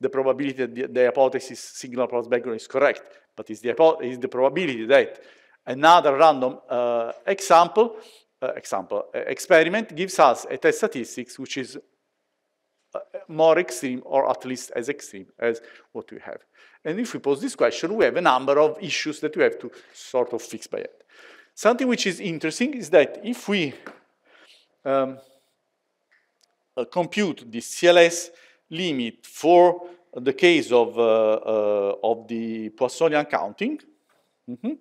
the probability that the, the hypothesis signal plus background is correct, but is the, is the probability that another random uh, example, uh, example uh, experiment gives us a test statistics which is uh, more extreme or at least as extreme as what we have. And if we pose this question, we have a number of issues that we have to sort of fix by it. Something which is interesting is that if we um, uh, compute the CLS limit for the case of, uh, uh, of the Poissonian counting. Mm -hmm.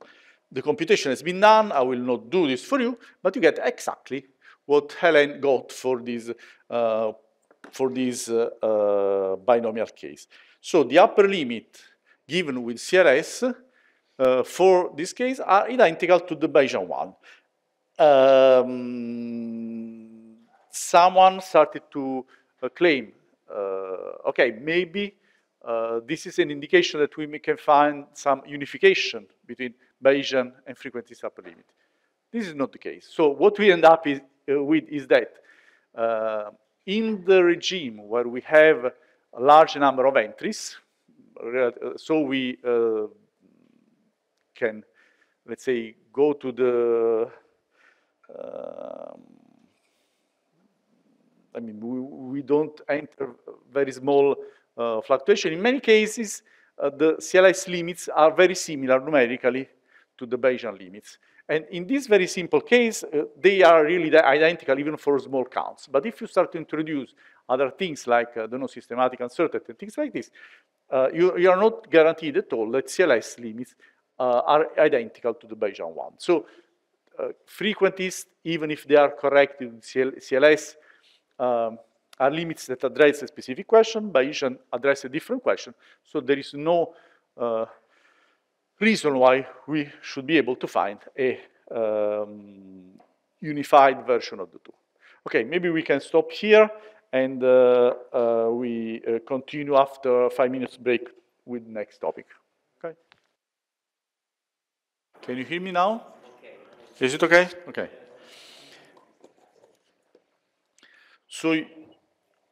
The computation has been done. I will not do this for you, but you get exactly what Helene got for this, uh, for this uh, uh, binomial case. So the upper limit given with CLS uh, for this case are identical to the Bayesian one. Um, someone started to uh, claim, uh, okay, maybe this is an indication that we can find some unification between Bayesian and frequency upper limit. This is not the case. So what we end up is, uh, with is that uh, in the regime where we have a large number of entries, uh, so we uh, can, let's say, go to the um, I mean, we, we don't enter very small uh, fluctuation. In many cases, uh, the CLS limits are very similar numerically to the Bayesian limits. And in this very simple case, uh, they are really identical even for small counts. But if you start to introduce other things like, uh, I don't know, systematic uncertainty and things like this, uh, you, you, are not guaranteed at all that CLS limits uh, are identical to the Bayesian one. So uh, frequentists, even if they are correct in CL CLS, um, are limits that address a specific question, Bayesian address a different question. So there is no uh, reason why we should be able to find a um, unified version of the two. Okay, maybe we can stop here and uh, uh, we uh, continue after five minutes break with next topic. Okay. Can you hear me now? Okay. Is it okay? Okay. So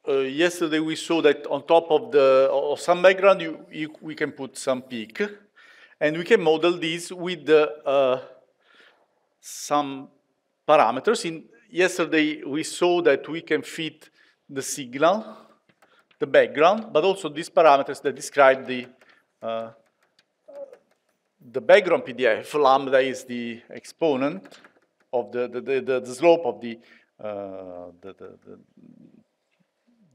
uh, yesterday we saw that on top of the of some background, you, you, we can put some peak, and we can model this with uh, some parameters. In yesterday we saw that we can fit the signal, the background, but also these parameters that describe the, uh, the background PDF. Lambda is the exponent of the, the, the, the slope of the, uh, the, the,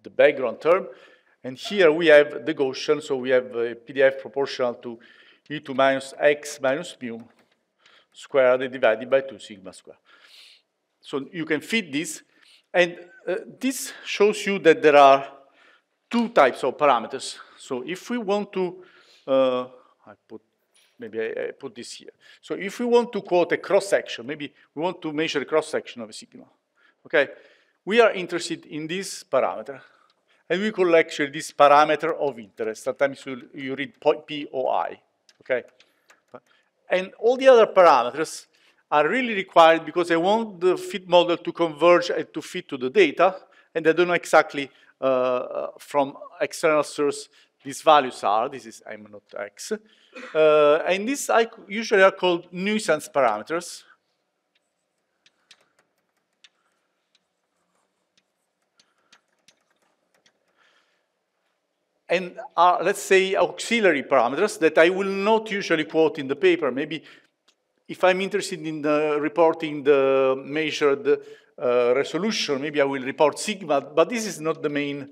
the background term. And here we have the Gaussian, so we have a PDF proportional to e to minus x minus mu squared divided by 2 sigma squared. So you can fit this, and uh, this shows you that there are two types of parameters. So if we want to, uh, I put, maybe I, I, put this here. So if we want to quote a cross-section, maybe we want to measure a cross-section of a signal, okay? We are interested in this parameter, and we call actually this parameter of interest. Sometimes you, you read POI, okay? And all the other parameters are really required because I want the fit model to converge and to fit to the data, and I don't know exactly uh, uh, from external source these values are. This is M not X. Uh, and these I usually are called nuisance parameters. And are, let's say, auxiliary parameters that I will not usually quote in the paper. Maybe if I'm interested in the reporting the measured uh, resolution, maybe I will report sigma, but this is not the main,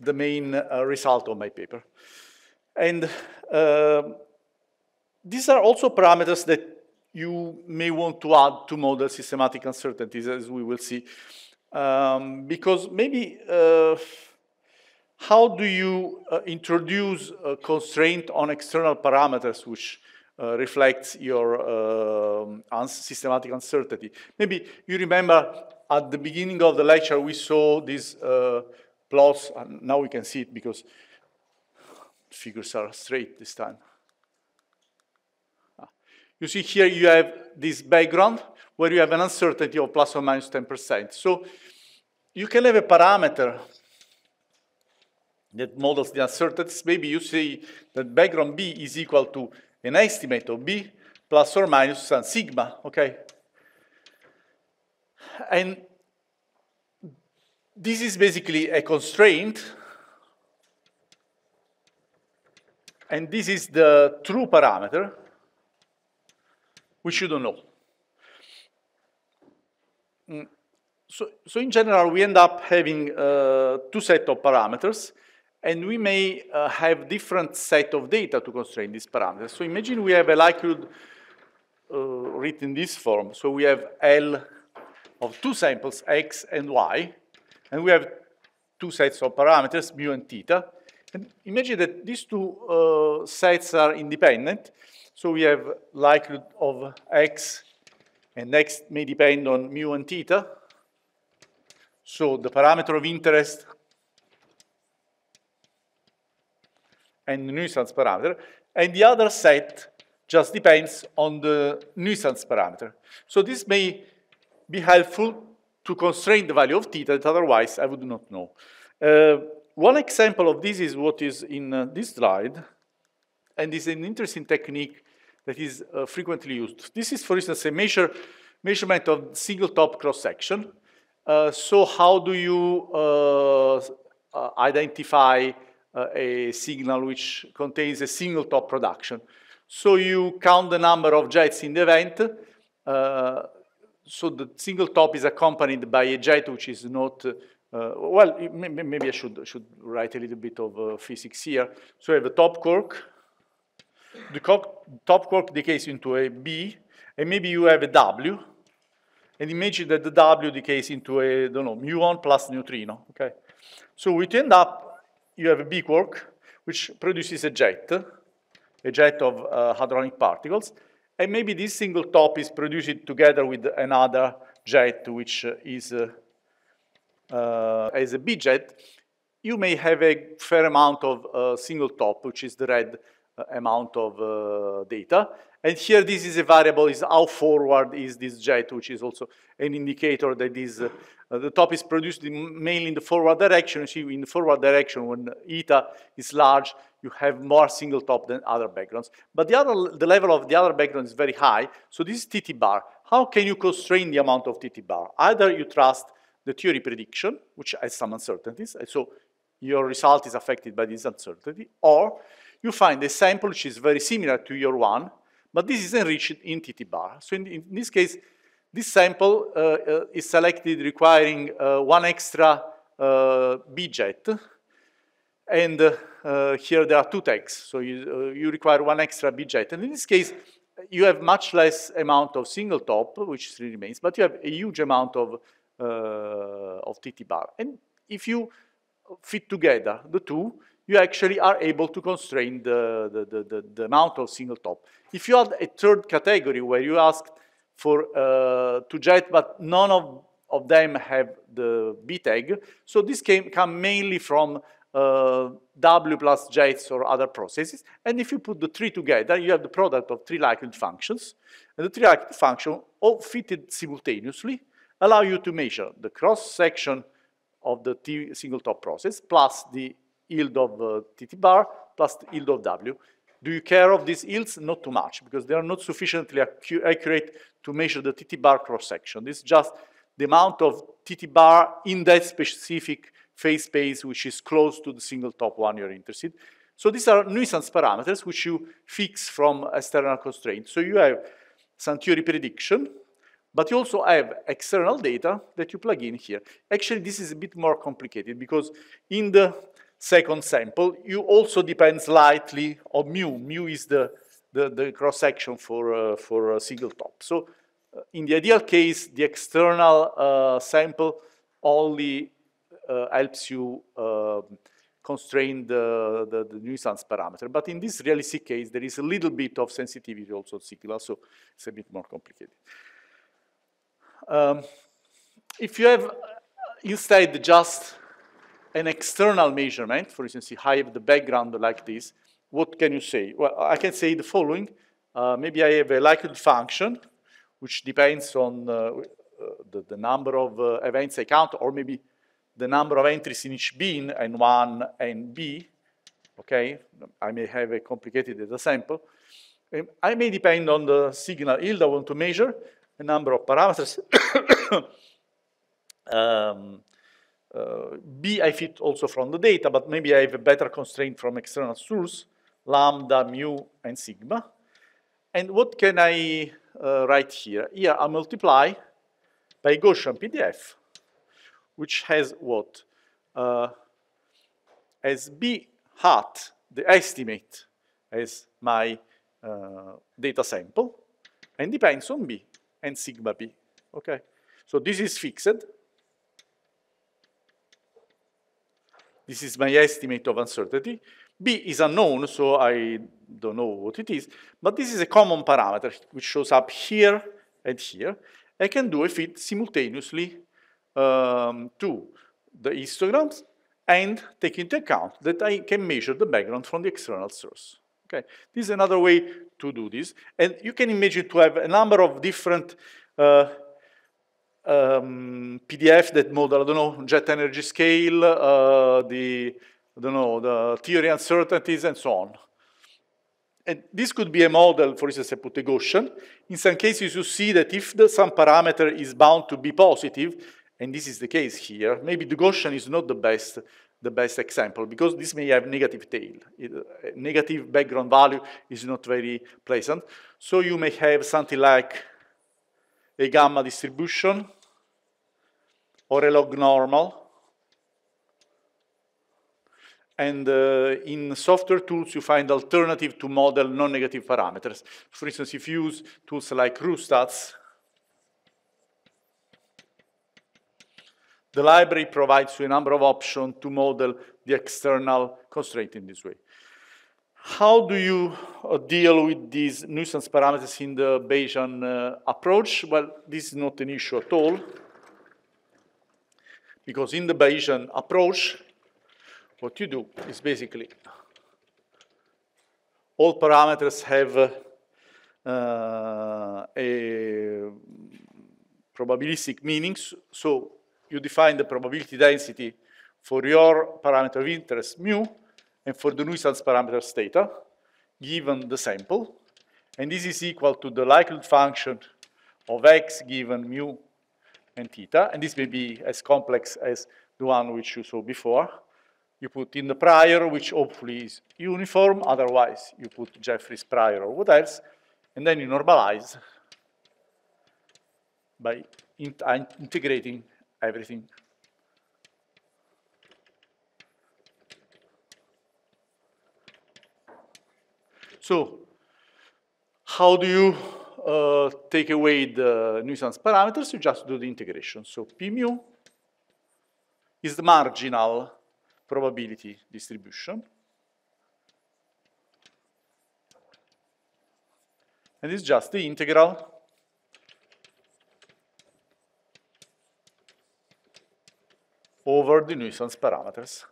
the main uh, result of my paper. And uh, these are also parameters that you may want to add to model systematic uncertainties, as we will see. Um, because maybe uh, how do you uh, introduce a constraint on external parameters which uh, reflects your uh, systematic uncertainty? Maybe you remember at the beginning of the lecture we saw these uh, plots, and now we can see it because figures are straight this time. Ah. You see here you have this background where you have an uncertainty of plus or minus 10%. So you can have a parameter that models the uncertainties, maybe you say that background B is equal to an estimate of B plus or minus some sigma, okay? And this is basically a constraint, and this is the true parameter, which you don't know. Mm. So, so in general, we end up having uh, two sets of parameters, and we may uh, have different set of data to constrain these parameters. So imagine we have a likelihood uh, written in this form. So we have L of two samples, X and Y, and we have two sets of parameters, mu and theta. And imagine that these two uh, sets are independent. So we have likelihood of X, and X may depend on mu and theta. So the parameter of interest and nuisance parameter, and the other set just depends on the nuisance parameter. So this may be helpful to constrain the value of theta that otherwise I would not know. Uh, one example of this is what is in uh, this slide, and is an interesting technique that is uh, frequently used. This is, for instance, a measure, measurement of single top cross-section. Uh, so how do you uh, uh, identify a signal which contains a single top production. So you count the number of jets in the event. Uh, so the single top is accompanied by a jet which is not, uh, well, maybe I should, should write a little bit of uh, physics here. So I have a top quark. The top quark decays into a B, and maybe you have a W, and imagine that the W decays into a, I don't know, muon plus neutrino, okay? So we end up you have a big quark, which produces a jet, a jet of uh, hadronic particles, and maybe this single top is produced together with another jet, which uh, is uh, uh, as a B jet. You may have a fair amount of uh, single top, which is the red uh, amount of data. And here this is a variable, is how forward is this jet, which is also an indicator that is uh, Uh, the top is produced in, mainly in the forward direction. You see, in the forward direction, when eta is large, you have more single top than other backgrounds. But the other, the level of the other background is very high, so this is TT bar. how can you constrain the amount of TT bar? Either you trust the theory prediction, which has some uncertainties, and so your result is affected by this uncertainty, or you find a sample which is very similar to your one, but this is enriched in TT bar. So in, in this case, this sample uh, uh, is selected requiring uh, one extra uh, B-jet, and uh, here there are two tags, so you, uh, you require one extra B-jet. And in this case, you have much less amount of single top, which remains, but you have a huge amount of, of TT bar. And if you fit together the two, you actually are able to constrain the, the, the, the, amount of single top. If you add a third category where you ask for uh, to jet, but none of, of them have the B tag, so this came come mainly from uh, W plus jets or other processes. And if you put the three together, you have the product of three likelihood functions. And the three likelihood functions, all fitted simultaneously, allow you to measure the cross-section of the T single top process plus the yield of uh, TT bar plus the yield of W. Do you care of these yields? Not too much, because they are not sufficiently accurate to measure the TT bar cross-section. This is just the amount of TT bar in that specific phase space which is close to the single top one you're interested. So these are nuisance parameters which you fix from external constraints. So you have some theory prediction, but you also have external data that you plug in here. Actually, this is a bit more complicated because in the second sample, you also depend slightly on mu. Mu is the, the, the cross-section for, uh, for a single top. So uh, in the ideal case, the external uh, sample only uh, helps you um, constrain the, the, the, nuisance parameter. But in this realistic case, there is a little bit of sensitivity also signal, so it's a bit more complicated. Um, if you have instead just an external measurement, for instance, I have the background like this, what can you say? Well, I can say the following. Uh, maybe I have a likelihood function, which depends on uh, uh the, the, number of uh, events I count, or maybe the number of entries in each bin, N1 and B, okay? I may have a complicated data sample. Um, I may depend on the signal yield I want to measure, a number of parameters. [COUGHS] um, uh, B I fit also from the data, but maybe I have a better constraint from external source, lambda, mu, and sigma. And what can I uh, write here? Here I multiply by Gaussian PDF, which has what? Uh, as B hat, the estimate as my uh, data sample, and depends on B and sigma B, okay? So this is fixed. This is my estimate of uncertainty. B is unknown, so I don't know what it is, but this is a common parameter which shows up here and here. I can do a fit simultaneously um, to the histograms and take into account that I can measure the background from the external source. Okay, this is another way to do this. And you can imagine to have a number of different uh, um, PDF that model, I don't know, jet energy scale, uh, the, I don't know, the theory uncertainties and so on. And this could be a model, for instance, a Gaussian. In some cases, you see that if the, some parameter is bound to be positive, and this is the case here, maybe the Gaussian is not the best, the best example because this may have negative tail. It, negative background value is not very pleasant. So you may have something like a gamma distribution or a log normal. And uh, in software tools, you find alternative to model non-negative parameters. For instance, if you use tools like RooStats, the library provides you a number of options to model the external constraint in this way. How do you uh, deal with these nuisance parameters in the Bayesian uh, approach? Well, this is not an issue at all, because in the Bayesian approach, what you do is basically all parameters have uh, a probabilistic meanings. So you define the probability density for your parameter of interest mu, and for the nuisance parameters theta, given the sample. And this is equal to the likelihood function of x given mu and theta, and this may be as complex as the one which you saw before. You put in the prior, which hopefully is uniform, otherwise you put Jeffreys prior or what else, and then you normalize by integrating everything. So, how do you uh, take away the nuisance parameters? You just do the integration. So P mu is the marginal probability distribution. And it's just the integral over the nuisance parameters.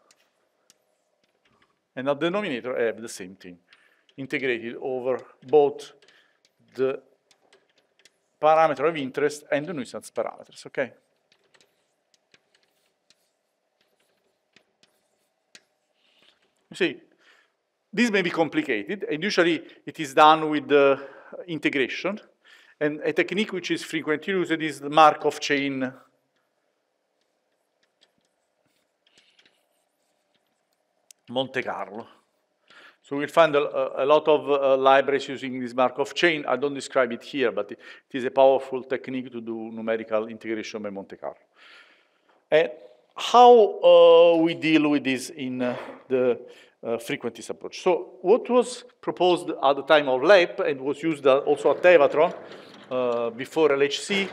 And at the denominator, I have the same thing, integrated over both the parameter of interest and the nuisance parameters, okay? You see, this may be complicated, and usually it is done with the integration. And a technique which is frequently used is the Markov chain Monte Carlo. So we'll find a, a lot of uh, libraries using this Markov chain. I don't describe it here, but it, it is a powerful technique to do numerical integration by Monte Carlo. And how uh, we deal with this in uh, the uh, frequentist approach. So what was proposed at the time of LEP and was used uh, also at Tevatron uh, before LHC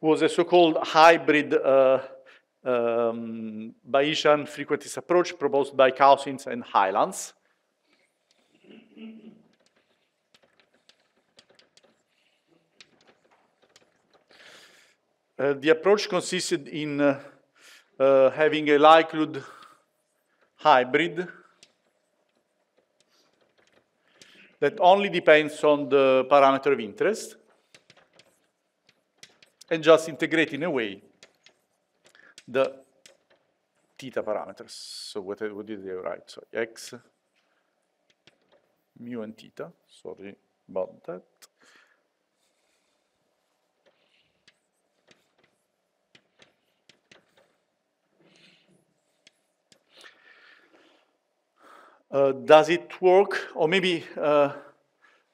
was a so-called hybrid um, Bayesian frequentist approach proposed by Cousins and Highlands. Uh, the approach consisted in uh, having a likelihood hybrid that only depends on the parameter of interest and just integrating away the theta parameters. So what, what did they write? So x, mu and theta, sorry about that. Uh, does it work? Or maybe uh,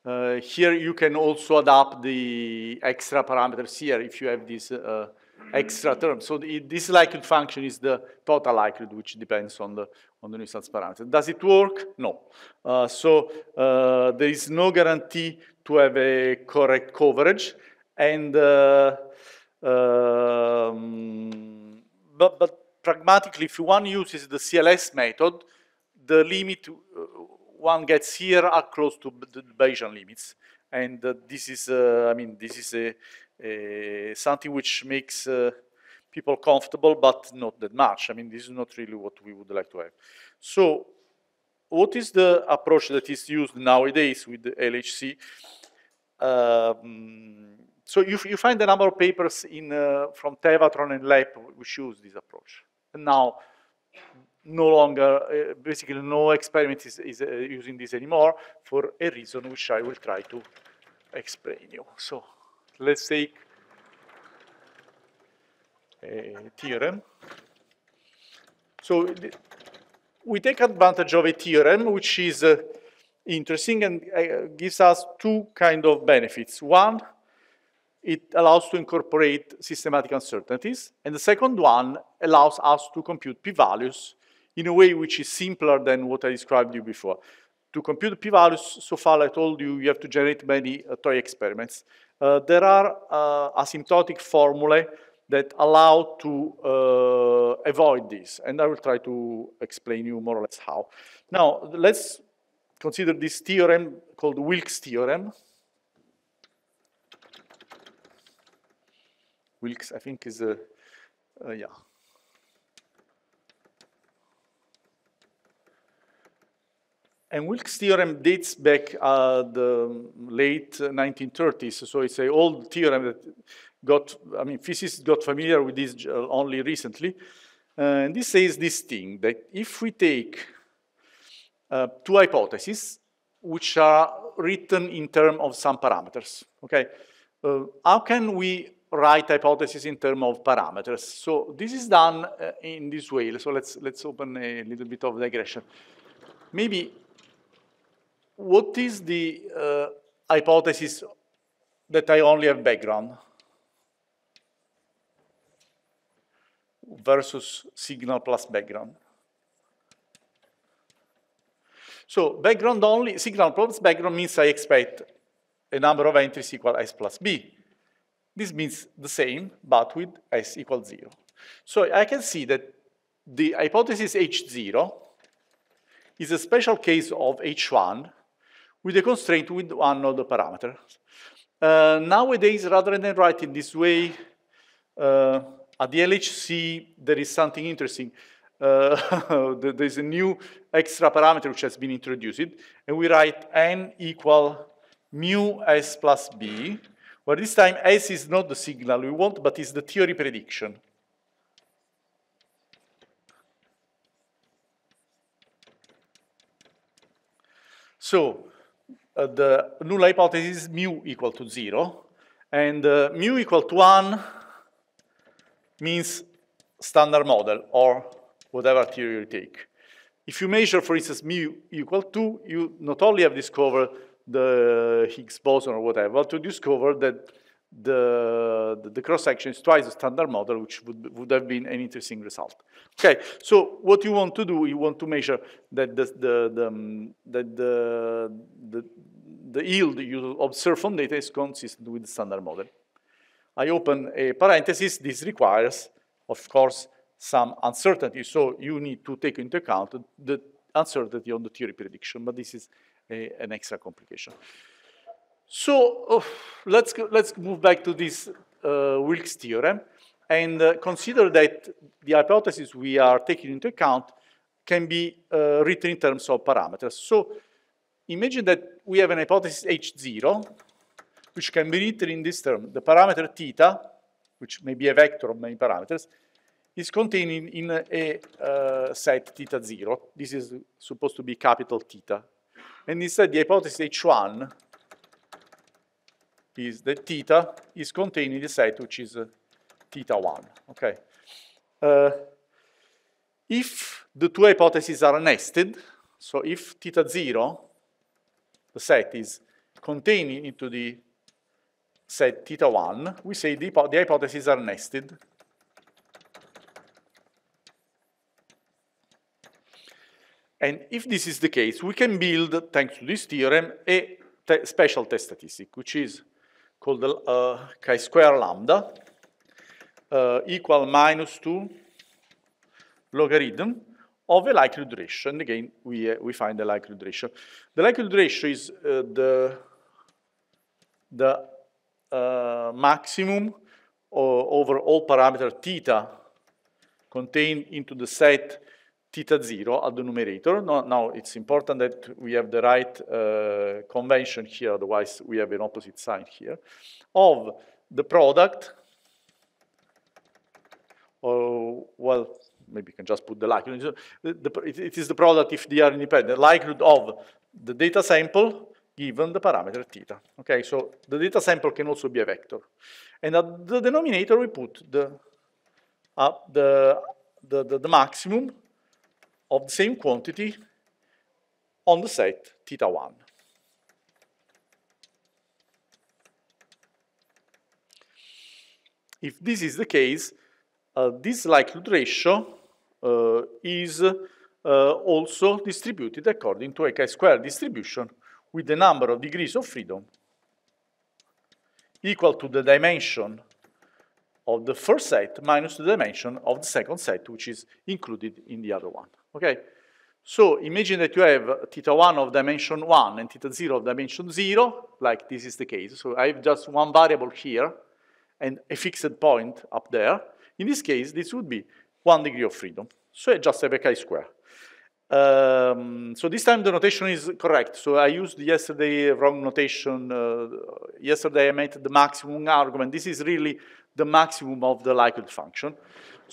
uh, here you can also adapt the extra parameters here if you have this uh, extra term. So the, this likelihood function is the total likelihood, which depends on the on the nuisance parameter. Does it work? No. Uh, so uh, there is no guarantee to have a correct coverage, and um, but but pragmatically, if one uses the CLS method, the limit uh, one gets here are close to the Bayesian limits. And uh, this is, uh, I mean, this is a, a something which makes people comfortable, but not that much. I mean, this is not really what we would like to have. So what is the approach that is used nowadays with the LHC? Um, so you, you, find a number of papers in, uh, from Tevatron and LEP which use this approach. And now no longer, uh, basically no experiment is, is uh, using this anymore for a reason which I will try to explain you. So let's take a theorem. So we take advantage of a theorem which is uh, interesting and gives us two kind of benefits. One, it allows to incorporate systematic uncertainties. And the second one allows us to compute p-values in a way which is simpler than what I described you before. To compute p-values, so far I told you, you have to generate many uh, toy experiments. Uh, there are uh, asymptotic formulae that allow to uh, avoid this, and I will try to explain you more or less how. Now, let's consider this theorem called Wilks theorem. Wilks, I think, is a, uh, yeah, And Wilks' theorem dates back uh, the late 1930s, so it's an old theorem that got, I mean, physicists got familiar with this uh, only recently. Uh, and this says this thing, that if we take uh, two hypotheses, which are written in terms of some parameters, okay? uh, how can we write hypotheses in terms of parameters? So this is done uh, in this way. So let's, let's open a little bit of digression. Maybe what is the uh, hypothesis that I only have background versus signal plus background? So background only, signal plus background means I expect a number of entries equal s plus b. This means the same, but with s equals 0. So I can see that the hypothesis H0 is a special case of H1 with a constraint with one of the parameters. Uh, nowadays, rather than writing this way, uh, at the LHC, there is something interesting. Uh, [LAUGHS] there's a new extra parameter which has been introduced, and we write n equal mu s plus b, where this time s is not the signal we want, but is the theory prediction. So uh, the null hypothesis is mu equal to zero, and uh, mu equal to one means standard model or whatever theory you take. If you measure, for instance, mu equal to, you not only have discovered the Higgs boson or whatever, but to discover that the, the, the cross-section is twice the standard model, which would, would have been an interesting result. Okay, so what you want to do, you want to measure that the, the, the, um, that the, the, the yield you observe from data is consistent with the standard model. I open a parenthesis, this requires, of course, some uncertainty, so you need to take into account the uncertainty on the theory prediction, but this is a, an extra complication. So oh, let's, go, let's move back to this uh, Wilks theorem and uh, consider that the hypothesis we are taking into account can be uh, written in terms of parameters. So imagine that we have an hypothesis H0, which can be written in this term. The parameter theta, which may be a vector of many parameters, is contained in, in a, a uh, set theta 0. This is supposed to be capital theta. And instead, the hypothesis H1 is that theta is contained in the set which is uh, theta 1. Okay. Uh, if the two hypotheses are nested, so if theta 0, the set is contained into the set theta 1, we say the, the hypotheses are nested. And if this is the case, we can build, thanks to this theorem, a te special test statistic, which is called the uh, chi-square lambda uh, equal minus 2 logarithm of a likelihood ratio. And again, we, uh, we find the likelihood ratio. The likelihood ratio is uh, the, the uh, maximum over all parameter theta contained into the set theta 0 at the numerator. No, now, it's important that we have the right uh, convention here, otherwise we have an opposite sign here, of the product, or, well, maybe you can just put the likelihood. It is the product if they are independent, likelihood of the data sample given the parameter theta. Okay, so the data sample can also be a vector. And at the denominator we put the, uh, the, the, the, the maximum of the same quantity on the set theta 1. If this is the case, uh, this likelihood ratio uh, is uh, also distributed according to a chi-square distribution with the number of degrees of freedom equal to the dimension of the first set minus the dimension of the second set, which is included in the other one. Okay? So imagine that you have theta 1 of dimension 1 and theta 0 of dimension 0, like this is the case. So I have just one variable here and a fixed point up there. In this case, this would be one degree of freedom. So I just have a chi-square. Um, so this time the notation is correct. So I used yesterday wrong notation. Uh, yesterday I made the maximum argument. This is really the maximum of the likelihood function.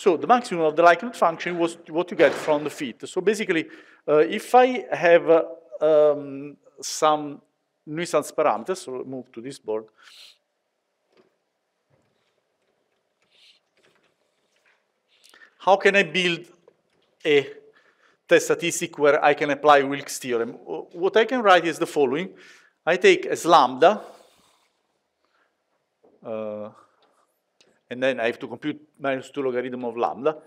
So the maximum of the likelihood function was what you get from the fit. So basically, uh, if I have uh, um, some nuisance parameters, so move to this board, how can I build a test statistic where I can apply Wilks theorem? What I can write is the following. I take as lambda, uh, and then I have to compute minus 2 logarithm of lambda,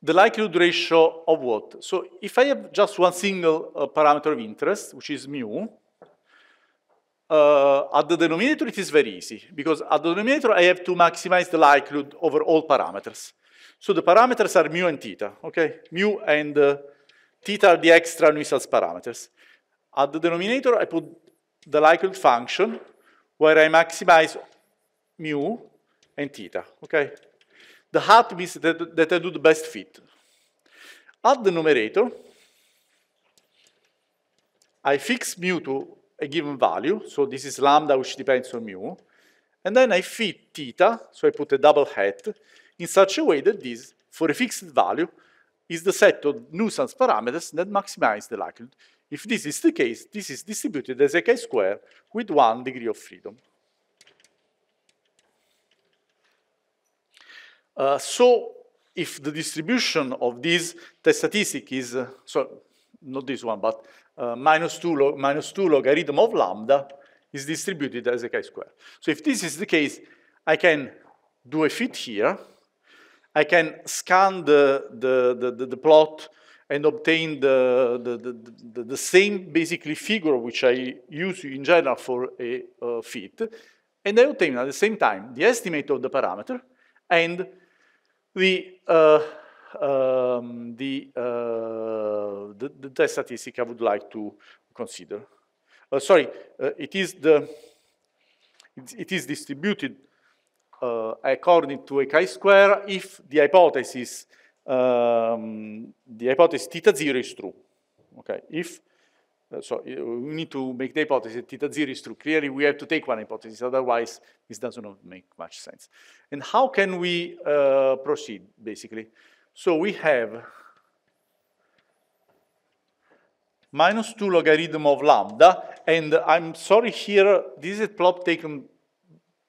the likelihood ratio of what? So if I have just one single uh, parameter of interest, which is mu, uh, at the denominator it is very easy, because at the denominator I have to maximize the likelihood over all parameters. So the parameters are mu and theta, okay? Mu and uh, theta are the extra nuisance parameters. At the denominator I put the likelihood function where I maximize mu and theta, okay? The hat means that, that I do the best fit. At the numerator, I fix mu to a given value, so this is lambda which depends on mu, and then I fit theta, so I put a double hat, in such a way that this, for a fixed value, is the set of nuisance parameters that maximize the likelihood. If this is the case, this is distributed as a chi-square with one degree of freedom. Uh, so if the distribution of this test statistic is, uh, so not this one, but uh, minus, two minus 2 logarithm of lambda is distributed as a chi-square. So if this is the case, I can do a fit here. I can scan the, the, the, the plot and obtain the, the, the, the, same basically figure which I use in general for a uh, fit. And I obtain at the same time the estimate of the parameter and the, uh, um, the, uh, the, the, statistic I would like to consider. Uh, sorry, uh, it is the it, is distributed uh, according to a chi-square if the hypothesis um, the hypothesis theta zero is true. Okay, if so we need to make the hypothesis that theta zero is true. Clearly, we have to take one hypothesis, otherwise this does not make much sense. And how can we uh, proceed, basically? So we have minus 2 logarithm of lambda, and I'm sorry here, this is a plot taken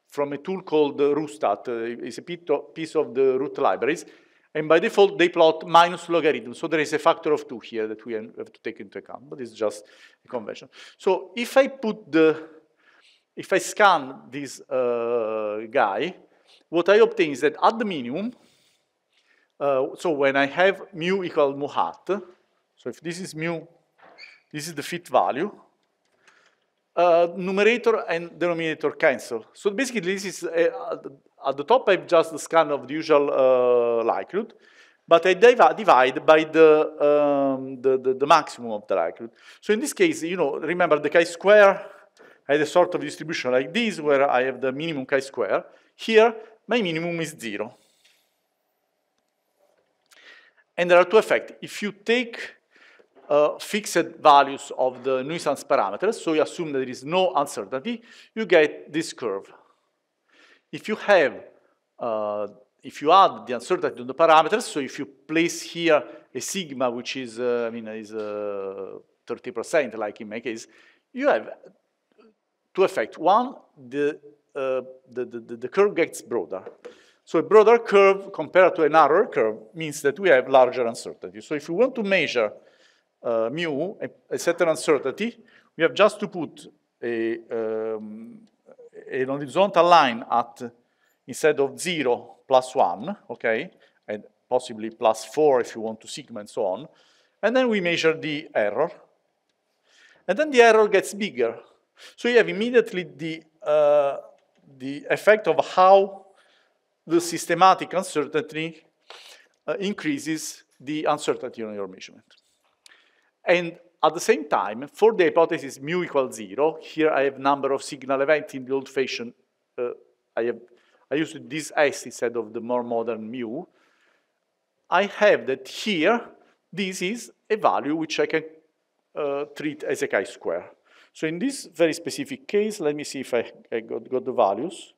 from a tool called RooStat. Uh, it's a piece of the root libraries. And by default, they plot minus logarithm. So there is a factor of two here that we have to take into account, but it's just a convention. So if I put the, if I scan this uh, guy, what I obtain is that at the minimum, uh, so when I have mu equal mu hat, so if this is mu, this is the fit value, uh, numerator and denominator cancel. So basically this is, uh, at the top I have just the scan of the usual uh, likelihood, but I divide by the, um, the, the, the, maximum of the likelihood. So in this case, you know, remember the chi-square had a sort of distribution like this, where I have the minimum chi-square. Here, my minimum is zero. And there are two effects. If you take uh, fixed values of the nuisance parameters, so you assume that there is no uncertainty, you get this curve. If you have, uh, if you add the uncertainty to the parameters, so if you place here a sigma, which is, uh, I mean, is 30%, uh, like in my case, you have two effects. One, the, uh, the, the, the curve gets broader. So a broader curve compared to a narrower curve means that we have larger uncertainty. So if we want to measure uh, mu, a, a, certain uncertainty, we have just to put a, um, an horizontal line at, instead of 0, plus 1, okay, and possibly plus 4 if you want to sigma and so on. And then we measure the error. And then the error gets bigger. So you have immediately the, uh, the effect of how the systematic uncertainty uh, increases the uncertainty on your measurement. And at the same time, for the hypothesis mu equals zero, here I have number of signal events in the old-fashioned, uh, I have, I used this S instead of the more modern mu. I have that here, this is a value which I can uh, treat as a chi-square. So in this very specific case, let me see if I, I got, got, the values.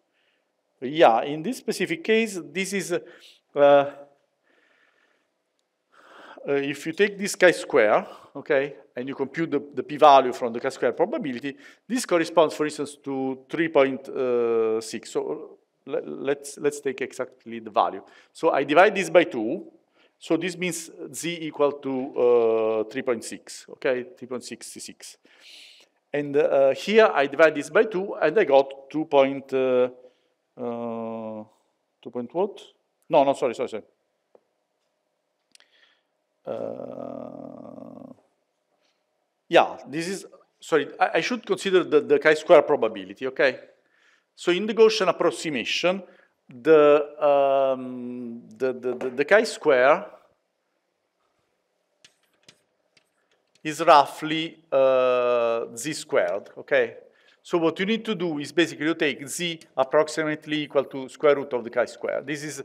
Yeah, in this specific case, this is, uh, uh, if you take this chi-square, okay, and you compute the, the p-value from the chi-square probability, this corresponds, for instance, to 3.6. So let's, let's take exactly the value. So I divide this by 2, So this means z equal to uh, 3.6, okay, 3.66. And uh, here I divide this by 2 and I got 2 point, uh, uh 2 point what? No, no, sorry, sorry, sorry. Uh, yeah, this is, sorry, I, I should consider the, the chi-square probability, okay? So in the Gaussian approximation, the, um, the, the, the, the chi-square is roughly uh, z squared, okay? So what you need to do is basically you take z approximately equal to square root of the chi-square. This is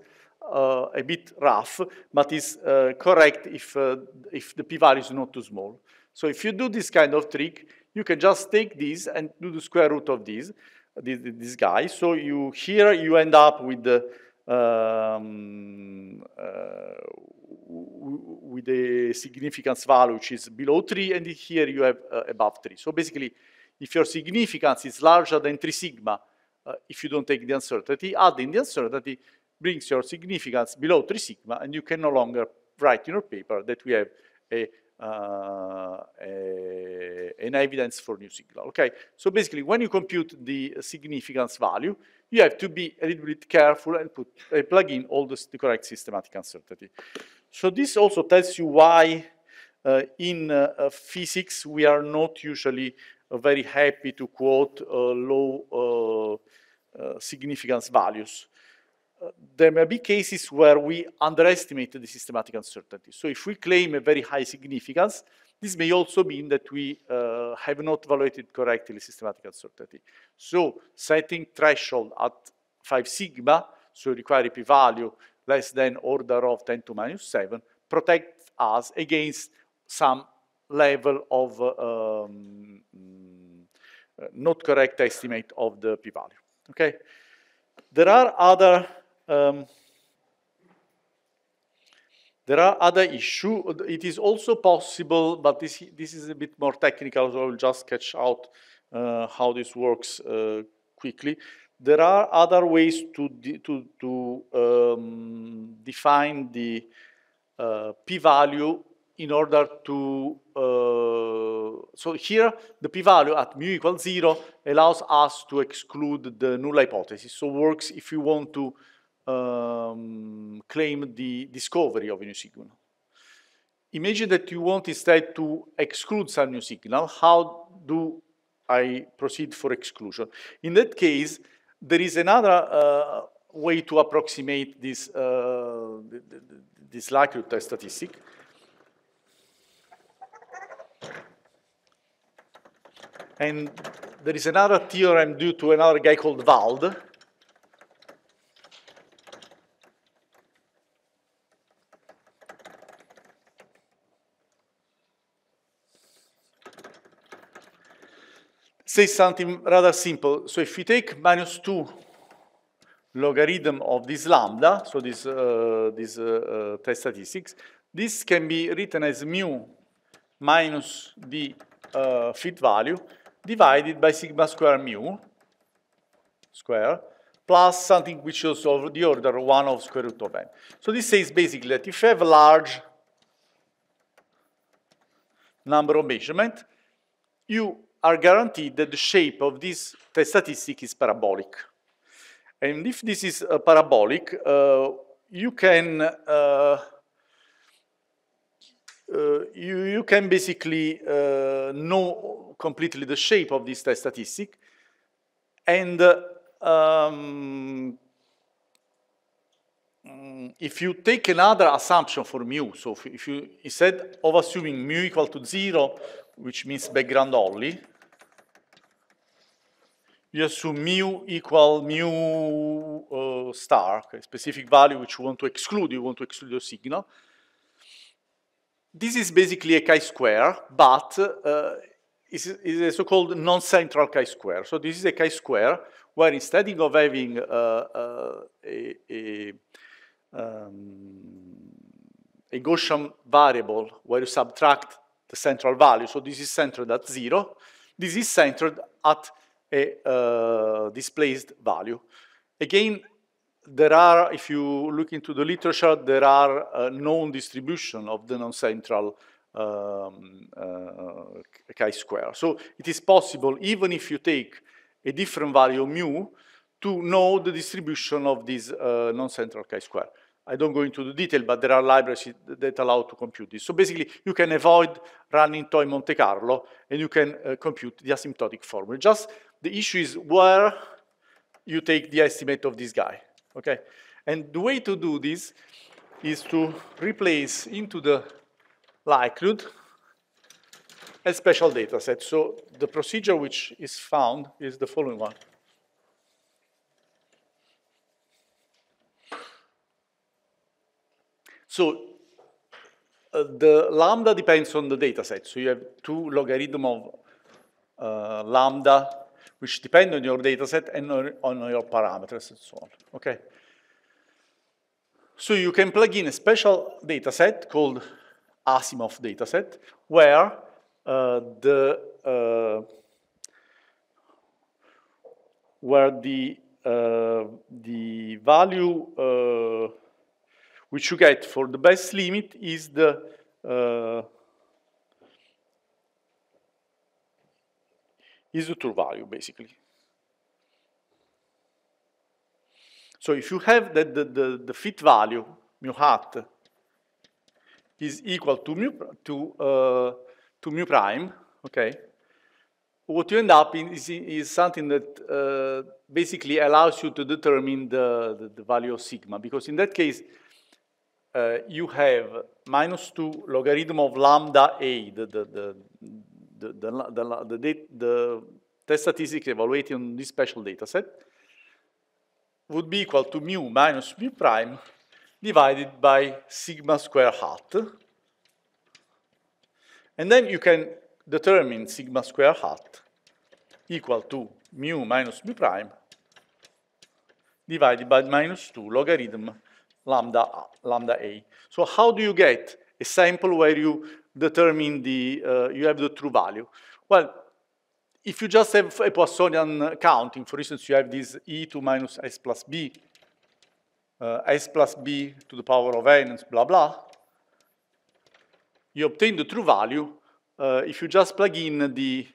a bit rough, but is uh, correct if, uh, if the p-value is not too small. So if you do this kind of trick, you can just take this and do the square root of this, this, this guy. So you here you end up with the um, uh, with the significance value which is below 3, and here you have uh, above 3. So basically, if your significance is larger than 3 sigma, uh, if you don't take the uncertainty, adding the uncertainty brings your significance below 3 sigma, and you can no longer write in your paper that we have a uh, a, an evidence for new signal. Okay, so basically when you compute the significance value, you have to be a little bit careful and put uh, plug in all the, the, correct systematic uncertainty. So this also tells you why uh, in uh, uh, physics we are not usually uh, very happy to quote low significance values there may be cases where we underestimate the systematic uncertainty. So if we claim a very high significance, this may also mean that we uh, have not evaluated correctly systematic uncertainty. So setting threshold at 5 sigma, so require p-value less than order of 10 to minus 7, protects us against some level of uh, um, not correct estimate of the p-value. Okay? There are other um, there are other issues. It is also possible, but this, this is a bit more technical, so I will just sketch out uh, how this works uh, quickly. There are other ways to, to, to um, define the uh, p-value in order to, uh, so here the p-value at mu equals zero allows us to exclude the null hypothesis. So works if you want to um, claim the discovery of a new signal. Imagine that you want instead to exclude some new signal. How do I proceed for exclusion? In that case, there is another uh, way to approximate this, uh, this likelihood statistic. And there is another theorem due to another guy called Wald, say something rather simple. So if we take minus 2 logarithm of this lambda, so this, uh, this uh, uh, test statistics, this can be written as mu minus the uh, fit value divided by sigma square mu square plus something which is of the order 1 of square root of n. So this says basically that if you have a large number of measurement, you are guaranteed that the shape of this test statistic is parabolic. And if this is uh, parabolic, uh, you can uh, uh you, you can basically uh, know completely the shape of this test statistic and um, if you take another assumption for mu, so if you, instead of assuming mu equal to zero, which means background only, you assume mu equal mu uh, star, okay, specific value which you want to exclude, you want to exclude the signal. This is basically a chi-square, but uh, is, is a so-called non-central chi-square. So this is a chi-square where instead of having uh, uh a, a, um, a Gaussian variable where you subtract the central value, so this is centered at zero, this is centered at a uh, displaced value. Again, there are, if you look into the literature, there are uh, known distribution of the non-central um, uh, chi-square. So it is possible, even if you take a different value mu, to know the distribution of this uh, non-central chi-square. I don't go into the detail, but there are libraries that allow to compute this. So basically, you can avoid running toy Monte Carlo, and you can uh, compute the asymptotic formula. Just the issue is where you take the estimate of this guy, okay? And the way to do this is to replace into the likelihood a special data set. So the procedure which is found is the following one. So uh, the lambda depends on the data set. So you have two logarithm of uh, lambda, which depend on your data set and on, your parameters and so on, okay? So you can plug in a special data set called Asimov dataset, where uh, the uh, where the uh, the value uh, which you get for the best limit is the uh, is the true value basically. So if you have that the, the, the fit value mu hat is equal to mu, to, uh, to mu prime, okay, what you end up in is, is something that uh, basically allows you to determine the, the, the, value of sigma, because in that case, uh, you have minus 2 logarithm of lambda a, the, the, the, the, the, the, the, the test statistics evaluated on this special data set, would be equal to mu minus mu prime divided by sigma square hat. And then you can determine sigma square hat equal to mu minus mu prime divided by minus 2 logarithm lambda, lambda a. So how do you get a sample where you determine the, uh, you have the true value? Well, if you just have a Poissonian counting, for instance, you have this e to minus s plus b, uh, s plus b to the power of n, and blah, blah, you obtain the true value uh, if you just plug in the,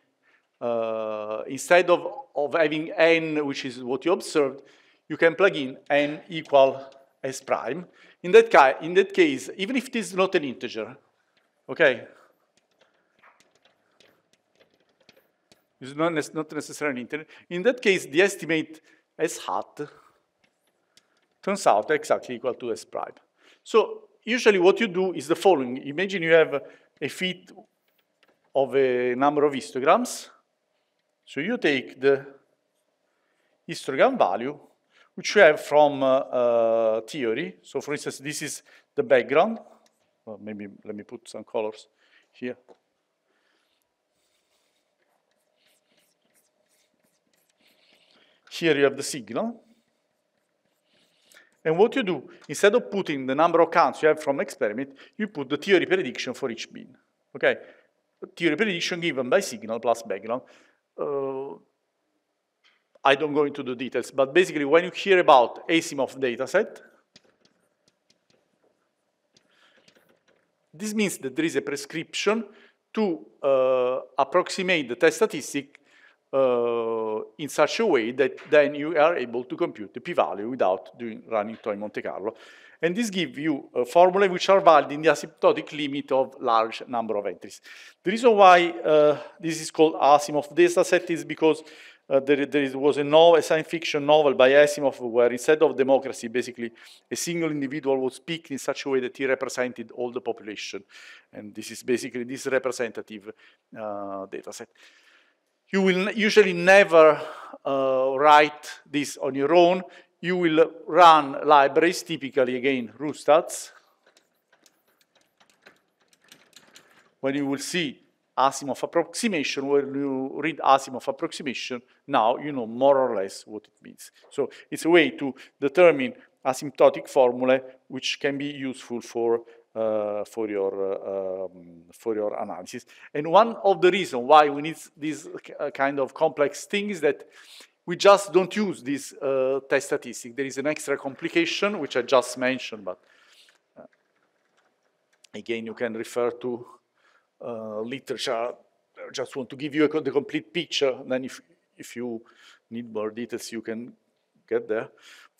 uh, instead of, of having n, which is what you observed, you can plug in n equal s prime. In that, in that case, even if it is not an integer, okay, it's not, not necessarily an integer. In that case, the estimate s hat turns out exactly equal to S prime. So usually what you do is the following. Imagine you have a fit of a number of histograms. So you take the histogram value, which we have from uh, uh, theory. So for instance, this is the background. Well, maybe let me put some colors here. Here you have the signal. And what you do, instead of putting the number of counts you have from experiment, you put the theory prediction for each bin. Okay? Theory prediction given by signal plus background. Uh, I don't go into the details, but basically when you hear about Asimov dataset, this means that there is a prescription to uh, approximate the test statistic uh, in such a way that then you are able to compute the p-value without doing running toy Monte Carlo. And this gives you a formula which are valid in the asymptotic limit of large number of entries. The reason why uh, this is called Asimov dataset is because uh, there, there was a, novel, a science fiction novel by Asimov where instead of democracy, basically a single individual would speak in such a way that he represented all the population. And this is basically this representative uh, data set. You will usually never uh, write this on your own. You will run libraries, typically again RooStats, when you will see Asimov approximation, when you read Asimov approximation, now you know more or less what it means. So it's a way to determine asymptotic formula which can be useful for uh, for your uh, um, for your analysis. And one of the reasons why we need this uh, kind of complex thing is that we just don't use this uh, test statistic. There is an extra complication, which I just mentioned, but uh, again, you can refer to literature. I just want to give you a, the complete picture. Then if, if you need more details, you can get there.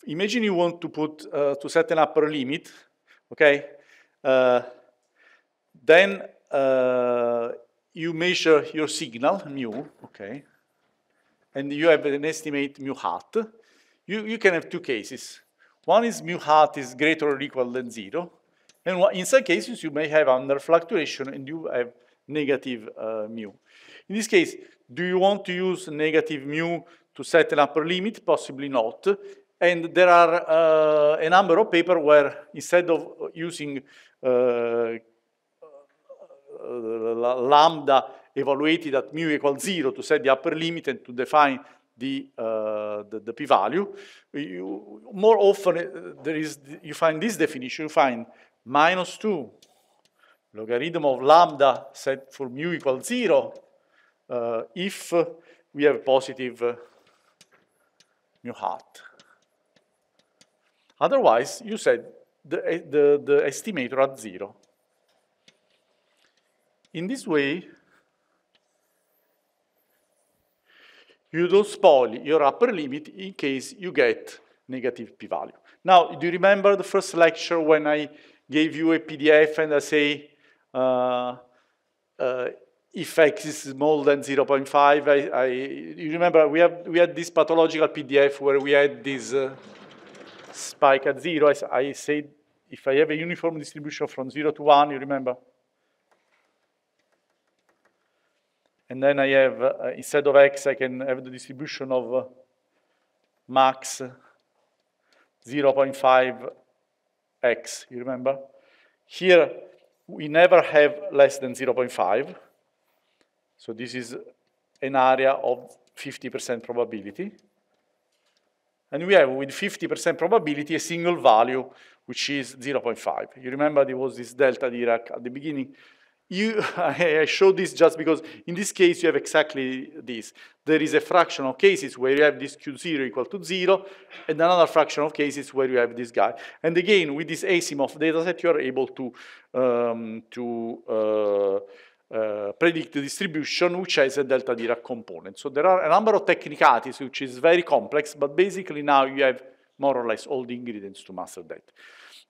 Imagine you want to put, uh, to set an upper limit, okay? Uh, then uh, you measure your signal, mu, okay? and you have an estimate mu hat, you, you can have two cases. One is mu hat is greater or equal than zero, and in some cases you may have under fluctuation and you have negative uh, mu. In this case, do you want to use negative mu to set an upper limit? Possibly not. And there are uh, a number of papers where instead of using uh, uh lambda evaluated at mu equals zero to set the upper limit and to define the, uh, the, the p-value. more often, uh, there is, you find this definition, you find minus 2 logarithm of lambda set for mu equals 0 uh, if we have positive uh, mu hat. Otherwise, you set the, the, the estimator at 0. In this way, you don't spoil your upper limit in case you get negative p-value. Now, do you remember the first lecture when I gave you a PDF and I say uh, uh, if x is smaller than 0.5, I, I, you remember we, have, we had this pathological PDF where we had this uh, spike at zero. I, I said if I have a uniform distribution from zero to one, you remember? And then I have, uh, instead of x, I can have the distribution of uh, max 0.5 x, you remember? Here, we never have less than 0.5. So this is an area of 50% probability. And we have, with 50% probability, a single value, which is 0.5. You remember there was this delta Dirac at the beginning. You, [LAUGHS] I showed this just because in this case you have exactly this. There is a fraction of cases where you have this Q0 equal to zero, and another fraction of cases where you have this guy. And again, with this asymptote dataset, you are able to, um, to uh, uh, predict the distribution which has a delta Dirac component. So there are a number of technicalities which is very complex, but basically now you have more or less all the ingredients to master that.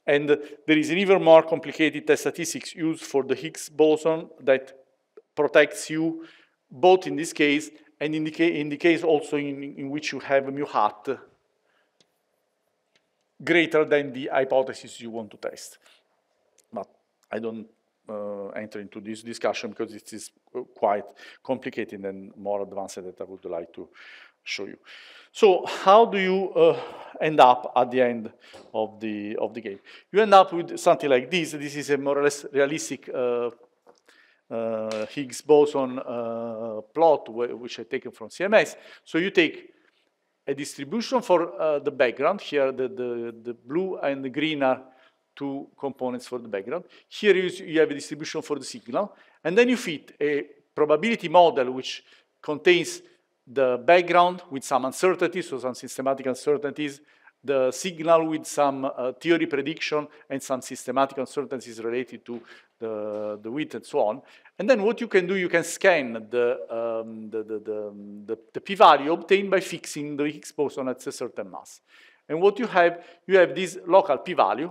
And there is an even more complicated test statistics used for the Higgs boson that protects you both in this case and in the, in the case also in, in which you have a mu hat greater than the hypothesis you want to test. But I don't uh, enter into this discussion because it is quite complicated and more advanced that I would like to show you. So how do you uh, end up at the end of the, of the game? You end up with something like this. This is a more or less realistic uh, uh, Higgs boson uh, plot, which I taken from CMS. So you take a distribution for uh, the background. Here, the, the, the blue and the green are two components for the background. Here you, you have a distribution for the signal. And then you fit a probability model which contains the background with some uncertainties, so some systematic uncertainties, the signal with some uh, theory prediction and some systematic uncertainties related to the, the width and so on. And then what you can do, you can scan the, um, the, the, the, the p-value obtained by fixing the Higgs boson at a certain mass. And what you have, you have this local p-value,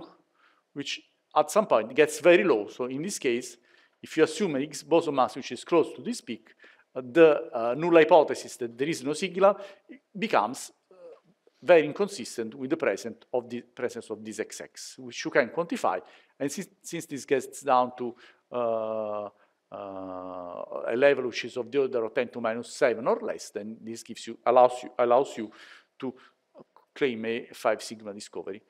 which at some point gets very low. So in this case, if you assume an Higgs boson mass which is close to this peak, the uh, null hypothesis that there is no signal becomes uh, very inconsistent with the of the presence of this XX, which you can quantify. And since, since this gets down to uh, uh, a level which is of the order of 10 to minus 7 or less, then this gives you, allows you, allows you to claim a 5 sigma discovery.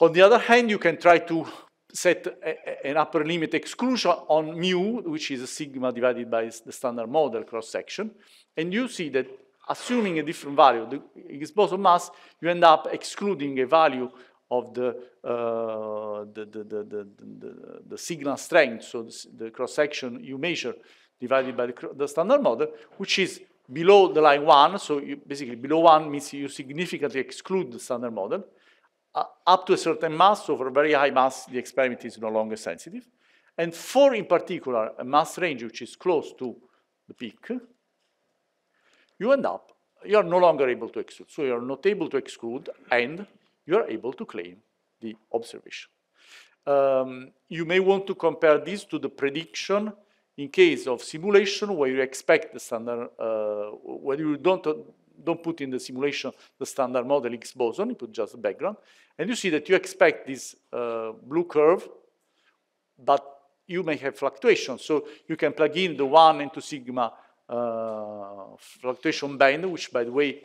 On the other hand, you can try to set a, an upper limit exclusion on mu, which is a sigma divided by the standard model cross-section, and you see that assuming a different value, the Higgs boson mass, you end up excluding a value of the, uh, the, the, the, the, the, signal strength, so the, the cross-section you measure divided by the, the standard model, which is below the line one, so you basically below one means you significantly exclude the standard model. Uh, up to a certain mass, so for a very high mass, the experiment is no longer sensitive. And for, in particular, a mass range which is close to the peak, you end up, you are no longer able to exclude. So you are not able to exclude, and you are able to claim the observation. Um, you may want to compare this to the prediction in case of simulation where you expect the standard, uh, where you don't, don't put in the simulation the standard model Higgs boson, you put just background, and you see that you expect this uh, blue curve, but you may have fluctuations. So you can plug in the one into sigma uh, fluctuation band, which by the way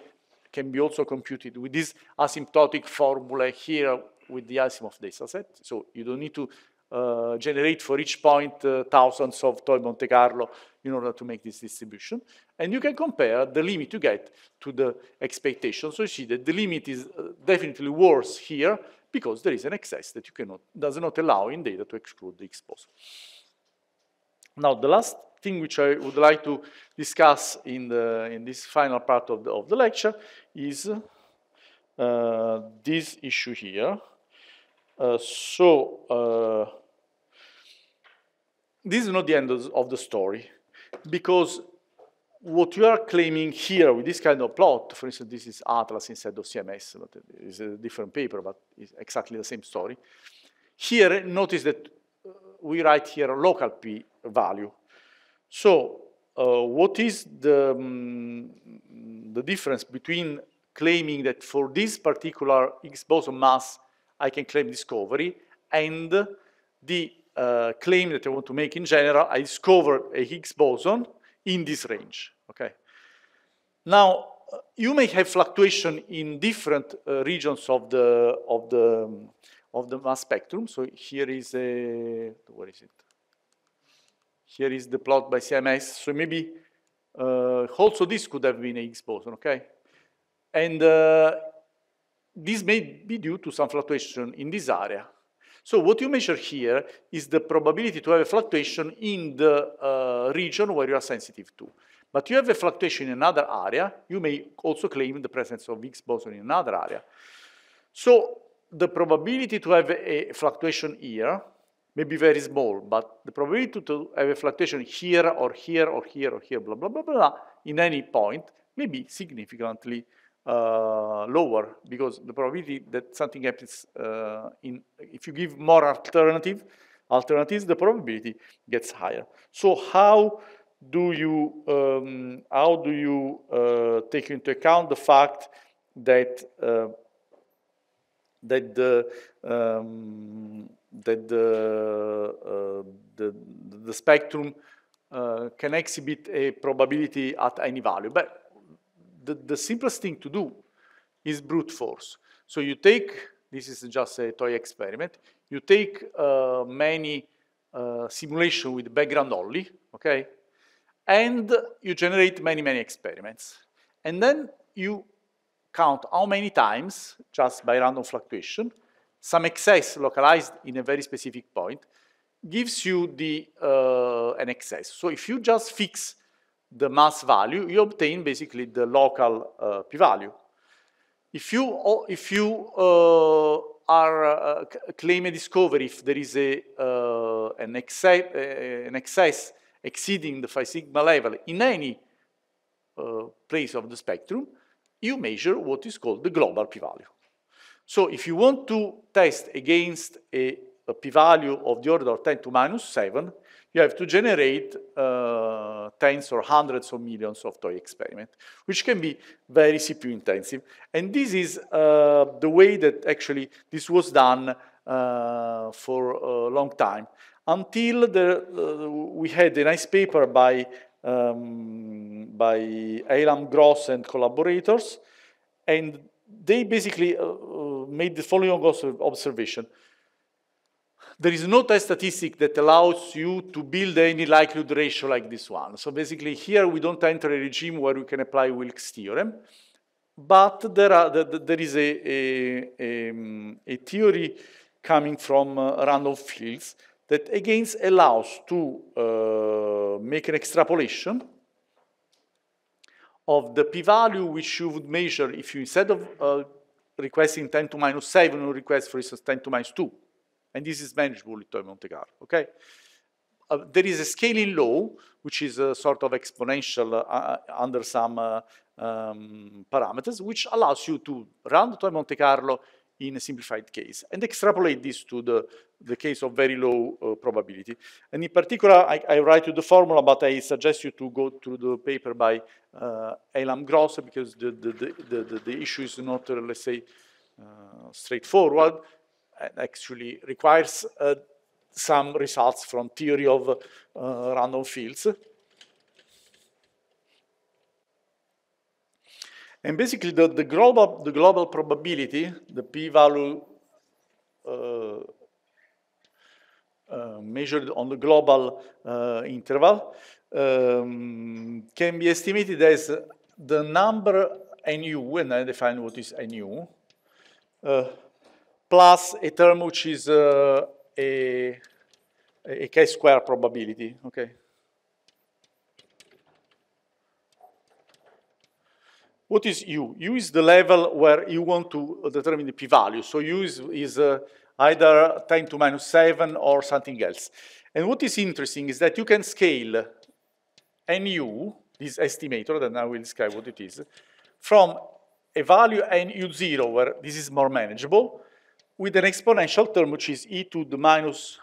can be also computed with this asymptotic formula here with the Asimov data set. So you don't need to uh, generate for each point uh, thousands of toy Monte Carlo in order to make this distribution. And you can compare the limit you get to the expectation. So you see that the limit is uh, definitely worse here because there is an excess that you cannot, does not allow in data to exclude the exposure. Now, the last thing which I would like to discuss in, the, in this final part of the, of the lecture is uh, this issue here. Uh, so, uh, this is not the end of, of the story, because what you are claiming here with this kind of plot, for instance, this is Atlas instead of CMS, but it's a different paper, but it's exactly the same story. Here, notice that uh, we write here a local p value. So, uh, what is the, um, the difference between claiming that for this particular Higgs boson mass, I can claim discovery, and the uh, claim that I want to make in general, I discover a Higgs boson in this range, okay? Now, uh, you may have fluctuation in different uh, regions of the, of, the, of the mass spectrum. So here is a, where is it? Here is the plot by CMS. So maybe uh, also this could have been a Higgs boson, okay? And uh, this may be due to some fluctuation in this area. So what you measure here is the probability to have a fluctuation in the uh, region where you are sensitive to. But you have a fluctuation in another area, you may also claim the presence of Higgs boson in another area. So the probability to have a fluctuation here may be very small, but the probability to have a fluctuation here or here or here or here, blah, blah, blah, blah, in any point may be significantly uh, lower because the probability that something happens uh, in, if you give more alternative, alternatives, the probability gets higher. So how do you, um, how do you uh, take into account the fact that uh, that the um, that the, uh, the the spectrum uh, can exhibit a probability at any value, but the, the simplest thing to do is brute force. So you take, this is just a toy experiment, you take uh, many uh, simulation with background only, okay? And you generate many, many experiments. And then you count how many times, just by random fluctuation, some excess localized in a very specific point gives you the, uh, an excess. So if you just fix the mass value, you obtain basically the local uh, p-value. If you, if you uh, are uh, claim a discovery if there is a, uh, an, excess, uh, an excess exceeding the phi sigma level in any uh, place of the spectrum, you measure what is called the global p-value. So if you want to test against a, a p-value of the order of 10 to minus 7, you have to generate uh, tens or hundreds of millions of toy experiments, which can be very CPU intensive. And this is uh, the way that actually this was done uh, for a long time. Until the, uh, we had a nice paper by, um, by Eilam Gross and collaborators, and they basically uh, uh, made the following observation there is no test statistic that allows you to build any likelihood ratio like this one. So basically here we don't enter a regime where we can apply Wilks theorem, but there, are, there is a, a, a, a theory coming from uh, random fields that again allows to uh, make an extrapolation of the p-value which you would measure if you, instead of uh, requesting 10 to minus 7, you request, for instance, 10 to minus 2. And this is manageable with Monte Carlo, okay? Uh, there is a scaling law, which is a sort of exponential uh, uh under some uh, um, parameters, which allows you to run the Monte Carlo in a simplified case and extrapolate this to the, the case of very low uh, probability. And in particular, I, I, write you the formula, but I suggest you to go through the paper by uh, Eilam Gross because the, the, the, the, issue is not, let's say, straightforward actually requires uh, some results from theory of uh, random fields. And basically, the, the, global, the global probability, the p-value uh, uh, measured on the global uh, interval, um, can be estimated as the number nu, and I define what is nu, uh, plus a term which is uh, a, a chi-square probability, okay? What is U? U is the level where you want to determine the p-value. So U is, is uh, either 10 to minus 7 or something else. And what is interesting is that you can scale NU, this estimator, that I will describe what it is, from a value NU0, where this is more manageable, with an exponential term, which is e to the minus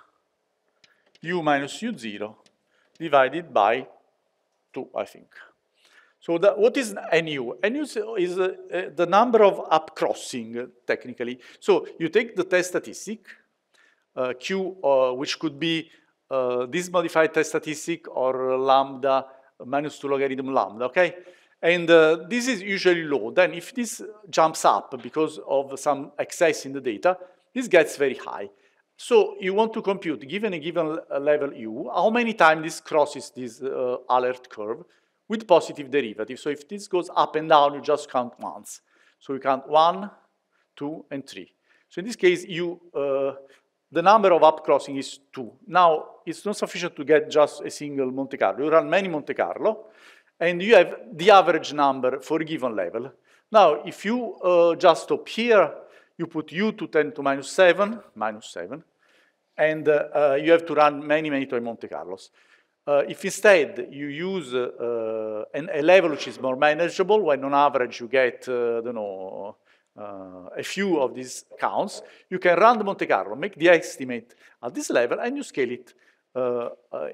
u minus u0 divided by 2, I think. So the, what is NU? NU is uh, uh, the number of up crossing, uh, technically. So you take the test statistic, uh, Q, uh, which could be uh, this modified test statistic or lambda minus 2 logarithm lambda, okay? And this is usually low. Then if this jumps up because of some excess in the data, this gets very high. So you want to compute, given a given level u, how many times this crosses this alert curve, with positive derivative. So if this goes up and down, you just count once. So you count one, two, and three. So in this case, you, uh, the number of up crossing is two. Now, it's not sufficient to get just a single Monte Carlo. You run many Monte Carlo, and you have the average number for a given level. Now, if you uh, just stop here, you put u to 10 to minus 7, minus 7, and uh, uh, you have to run many, many toy Monte Carlos. Uh, if instead you use uh, an, a level which is more manageable, when on average you get, uh, I don't know, a few of these counts, you can run the Monte Carlo, make the estimate at this level, and you scale it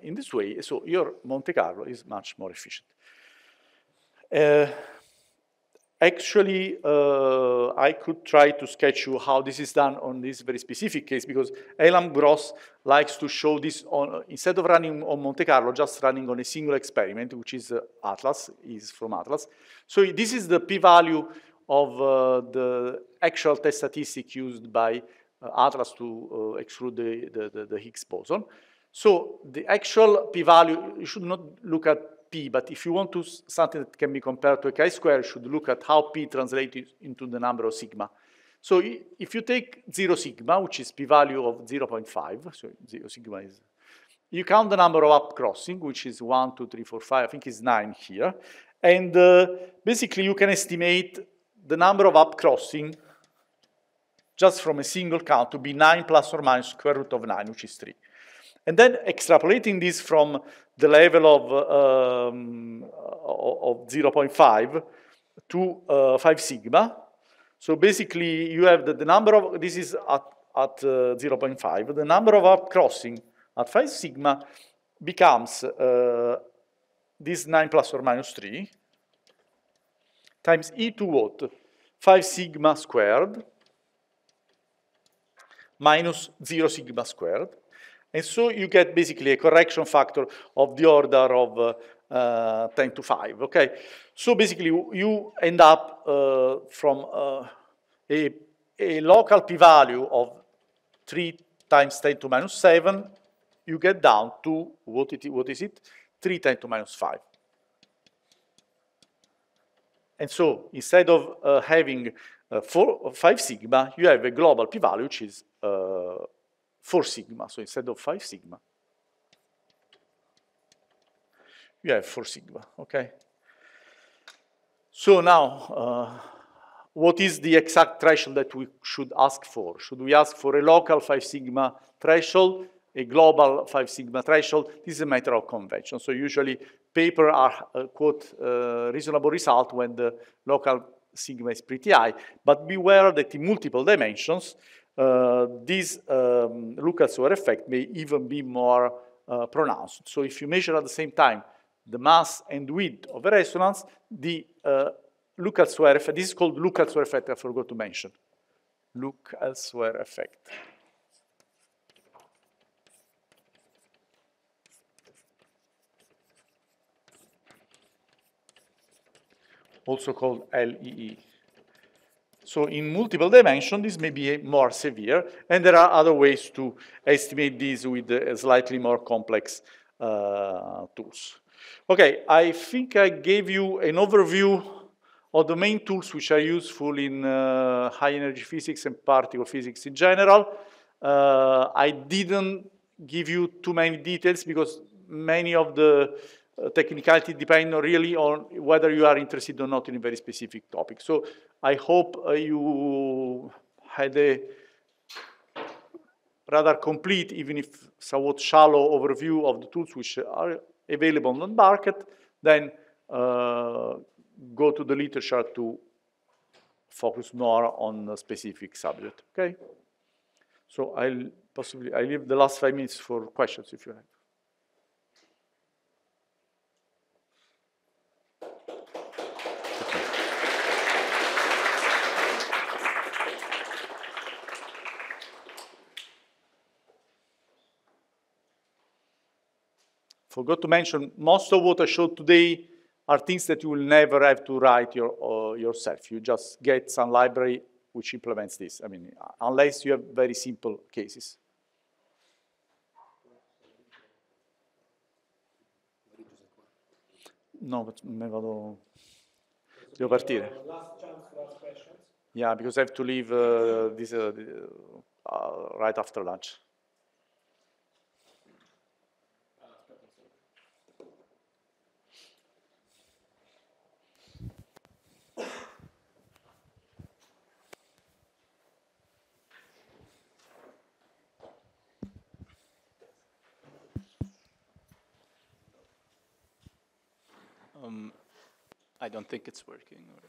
in this way. So your Monte Carlo is much more efficient. Actually, uh, I could try to sketch you how this is done on this very specific case because Eilam Gross likes to show this on, instead of running on Monte Carlo, just running on a single experiment, which is uh, Atlas, is from Atlas. So this is the p-value of uh, the actual test statistic used by uh, Atlas to uh, exclude the, the, the, the Higgs boson. So the actual p-value, you should not look at p, but if you want to something that can be compared to a chi-square, you should look at how p translates into the number of sigma. So if you take 0 sigma, which is p-value of 0.5, so 0 sigma is, you count the number of up crossing, which is 1, 2, 3, 4, 5, I think it's 9 here. And uh, basically you can estimate the number of up crossing just from a single count to be 9 plus or minus square root of 9, which is 3. And then extrapolating this from the level of, um, of 0.5 to uh, 5 sigma. So basically you have the, the number of, this is at, at uh, 0.5, the number of up crossing at 5 sigma becomes uh, this 9 plus or minus 3 times e to what? 5 sigma squared minus 0 sigma squared and so you get basically a correction factor of the order of uh, uh, 10 to 5, okay? So basically you end up uh, from uh, a, a local p-value of 3 times 10 to minus 7, you get down to, what, it, what is it? 3 times 10 to minus 5. And so instead of uh, having uh, four, 5 sigma, you have a global p-value which is 4 sigma. So instead of 5 sigma, you have 4 sigma, okay? So now, uh, what is the exact threshold that we should ask for? Should we ask for a local 5 sigma threshold, a global 5 sigma threshold? This is a matter of convention. So usually paper are, uh, quote, uh, reasonable result when the local sigma is pretty high. But beware that in multiple dimensions, uh, this um, look elsewhere effect may even be more uh, pronounced. So if you measure at the same time the mass and width of a resonance, the uh, look elsewhere effect. This is called look elsewhere effect, I forgot to mention. Look elsewhere effect. Also called LEE. So in multiple dimensions, this may be more severe, and there are other ways to estimate this with uh, slightly more complex uh, tools. Okay, I think I gave you an overview of the main tools which are useful in uh, high energy physics and particle physics in general. Uh, I didn't give you too many details because many of the technicality depend really on whether you are interested or not in a very specific topic. So I hope uh, you had a rather complete, even if somewhat shallow overview of the tools which are available on the market, then uh, go to the literature to focus more on a specific subject, okay? So I'll possibly, I leave the last five minutes for questions if you have. Forgot to mention, most of what I showed today are things that you will never have to write your, uh, yourself. You just get some library which implements this. I mean, unless you have very simple cases. No, but me vado... Devo partire. Yeah, because I have to leave uh, this uh, uh right after lunch. Um, I don't think it's working. Or,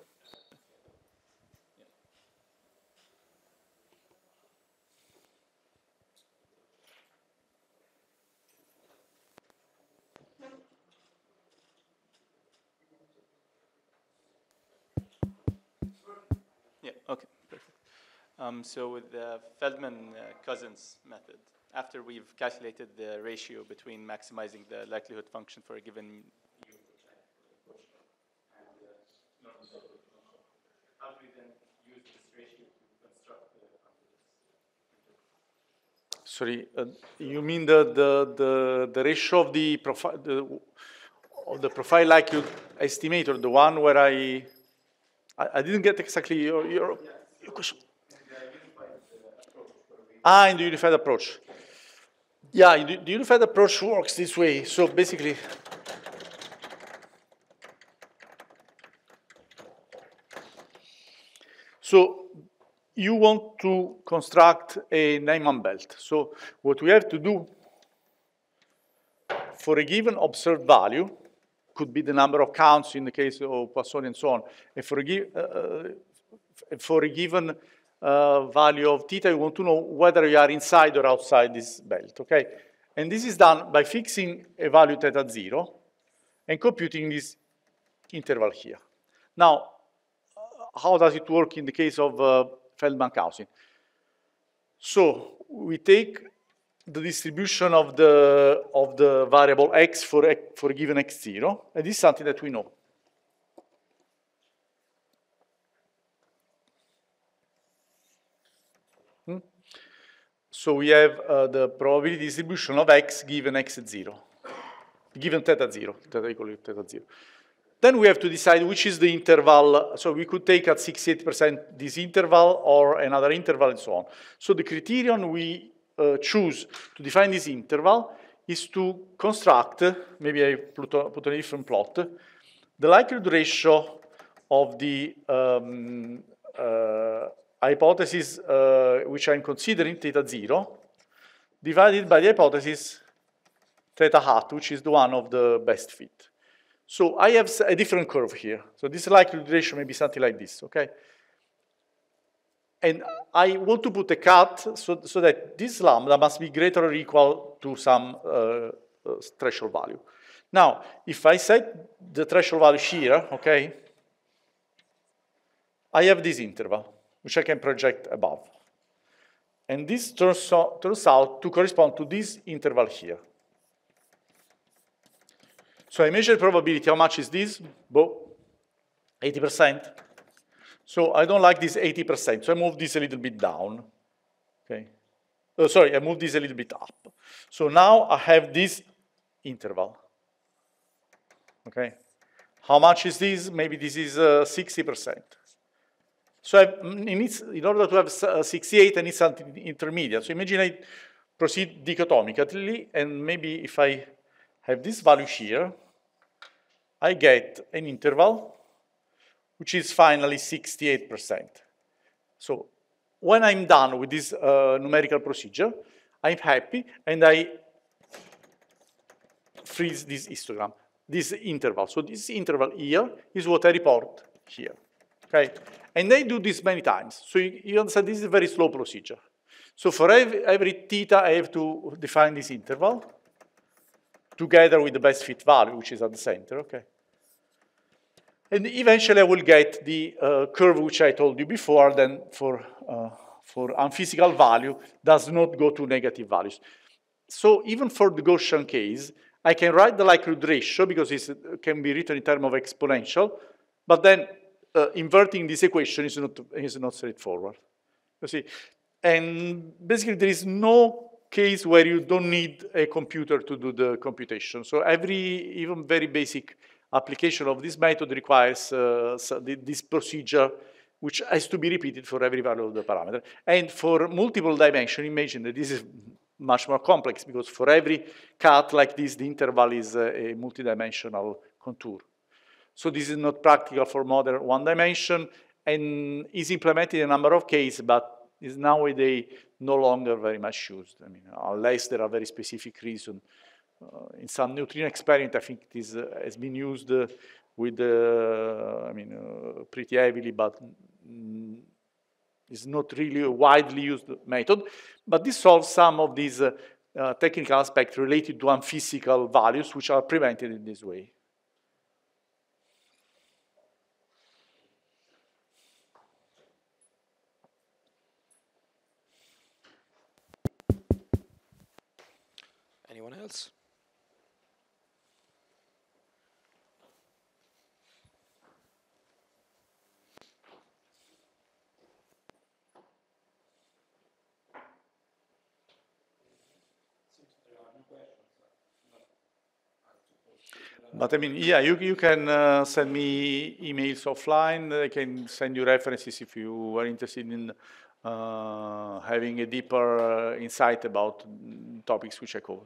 yeah. okay, perfect. Um, so with the Feldman-Cousins uh, method, after we've calculated the ratio between maximizing the likelihood function for a given Sorry, uh, you mean the, the, the, the ratio of the profile, the, of the profile likelihood estimator, the one where I, I, I didn't get exactly your, your, your question. Ah, in the unified approach. Yeah, the unified approach works this way. So basically, so you want to construct a Neyman belt. So what we have to do for a given observed value, could be the number of counts in the case of Poisson and so on, and for a, uh, uh, for a given uh, value of theta, you want to know whether you are inside or outside this belt, okay? And this is done by fixing a value theta zero and computing this interval here. Now, how does it work in the case of uh, Feldman-Cousin. So we take the distribution of the, of the variable x for, for given x0, and this is something that we know. Hmm? So we have uh, the probability distribution of x given x0, given theta 0, theta equal to theta 0. Then we have to decide which is the interval. So we could take at 68% this interval or another interval and so on. So the criterion we uh, choose to define this interval is to construct, maybe I put, put a different plot, the likelihood ratio of the um, uh, hypothesis uh, which I'm considering, theta 0, divided by the hypothesis theta hat, which is the one of the best fit. So I have a different curve here. So this likelihood ratio may be something like this, okay? And I want to put a cut so, so that this lambda must be greater or equal to some uh, uh, threshold value. Now, if I set the threshold value here, okay, I have this interval, which I can project above. And this turns, turns out to correspond to this interval here. So I measure probability, how much is this? Bo 80%. So I don't like this 80%, so I move this a little bit down. Okay. Oh, sorry, I move this a little bit up. So now I have this interval. Okay. How much is this? Maybe this is 60%. Uh, so needs, in order to have uh, 68, I need something intermediate. So imagine I proceed dichotomically, and maybe if I have this value here, I get an interval which is finally 68%. So when I'm done with this uh, numerical procedure, I'm happy and I freeze this histogram, this interval. So this interval here is what I report here, okay? And I do this many times. So you, you understand this is a very slow procedure. So for every, every theta, I have to define this interval together with the best fit value, which is at the center, okay? And eventually I will get the uh, curve which I told you before, then for, uh, for unphysical value does not go to negative values. So even for the Gaussian case, I can write the likelihood ratio because it can be written in terms of exponential, but then uh, inverting this equation is not, is not straightforward. You see, and basically there is no case where you don't need a computer to do the computation. So every, even very basic application of this method requires uh, this procedure which has to be repeated for every value of the parameter. And for multiple dimension, imagine that this is much more complex because for every cut like this, the interval is a, multidimensional contour. So this is not practical for modern one dimension and is implemented in a number of cases, but is nowadays no longer very much used. I mean, unless there are very specific reasons uh, in some neutrino experiment, I think this uh, has been used uh, with, I mean, pretty heavily, but it's not really a widely used method. But this solves some of these technical aspects related to unphysical values, which are prevented in this way. Else? But I mean, yeah, you, you can uh, send me emails offline. I can send you references if you are interested in uh, having a deeper uh, insight about topics which I cover.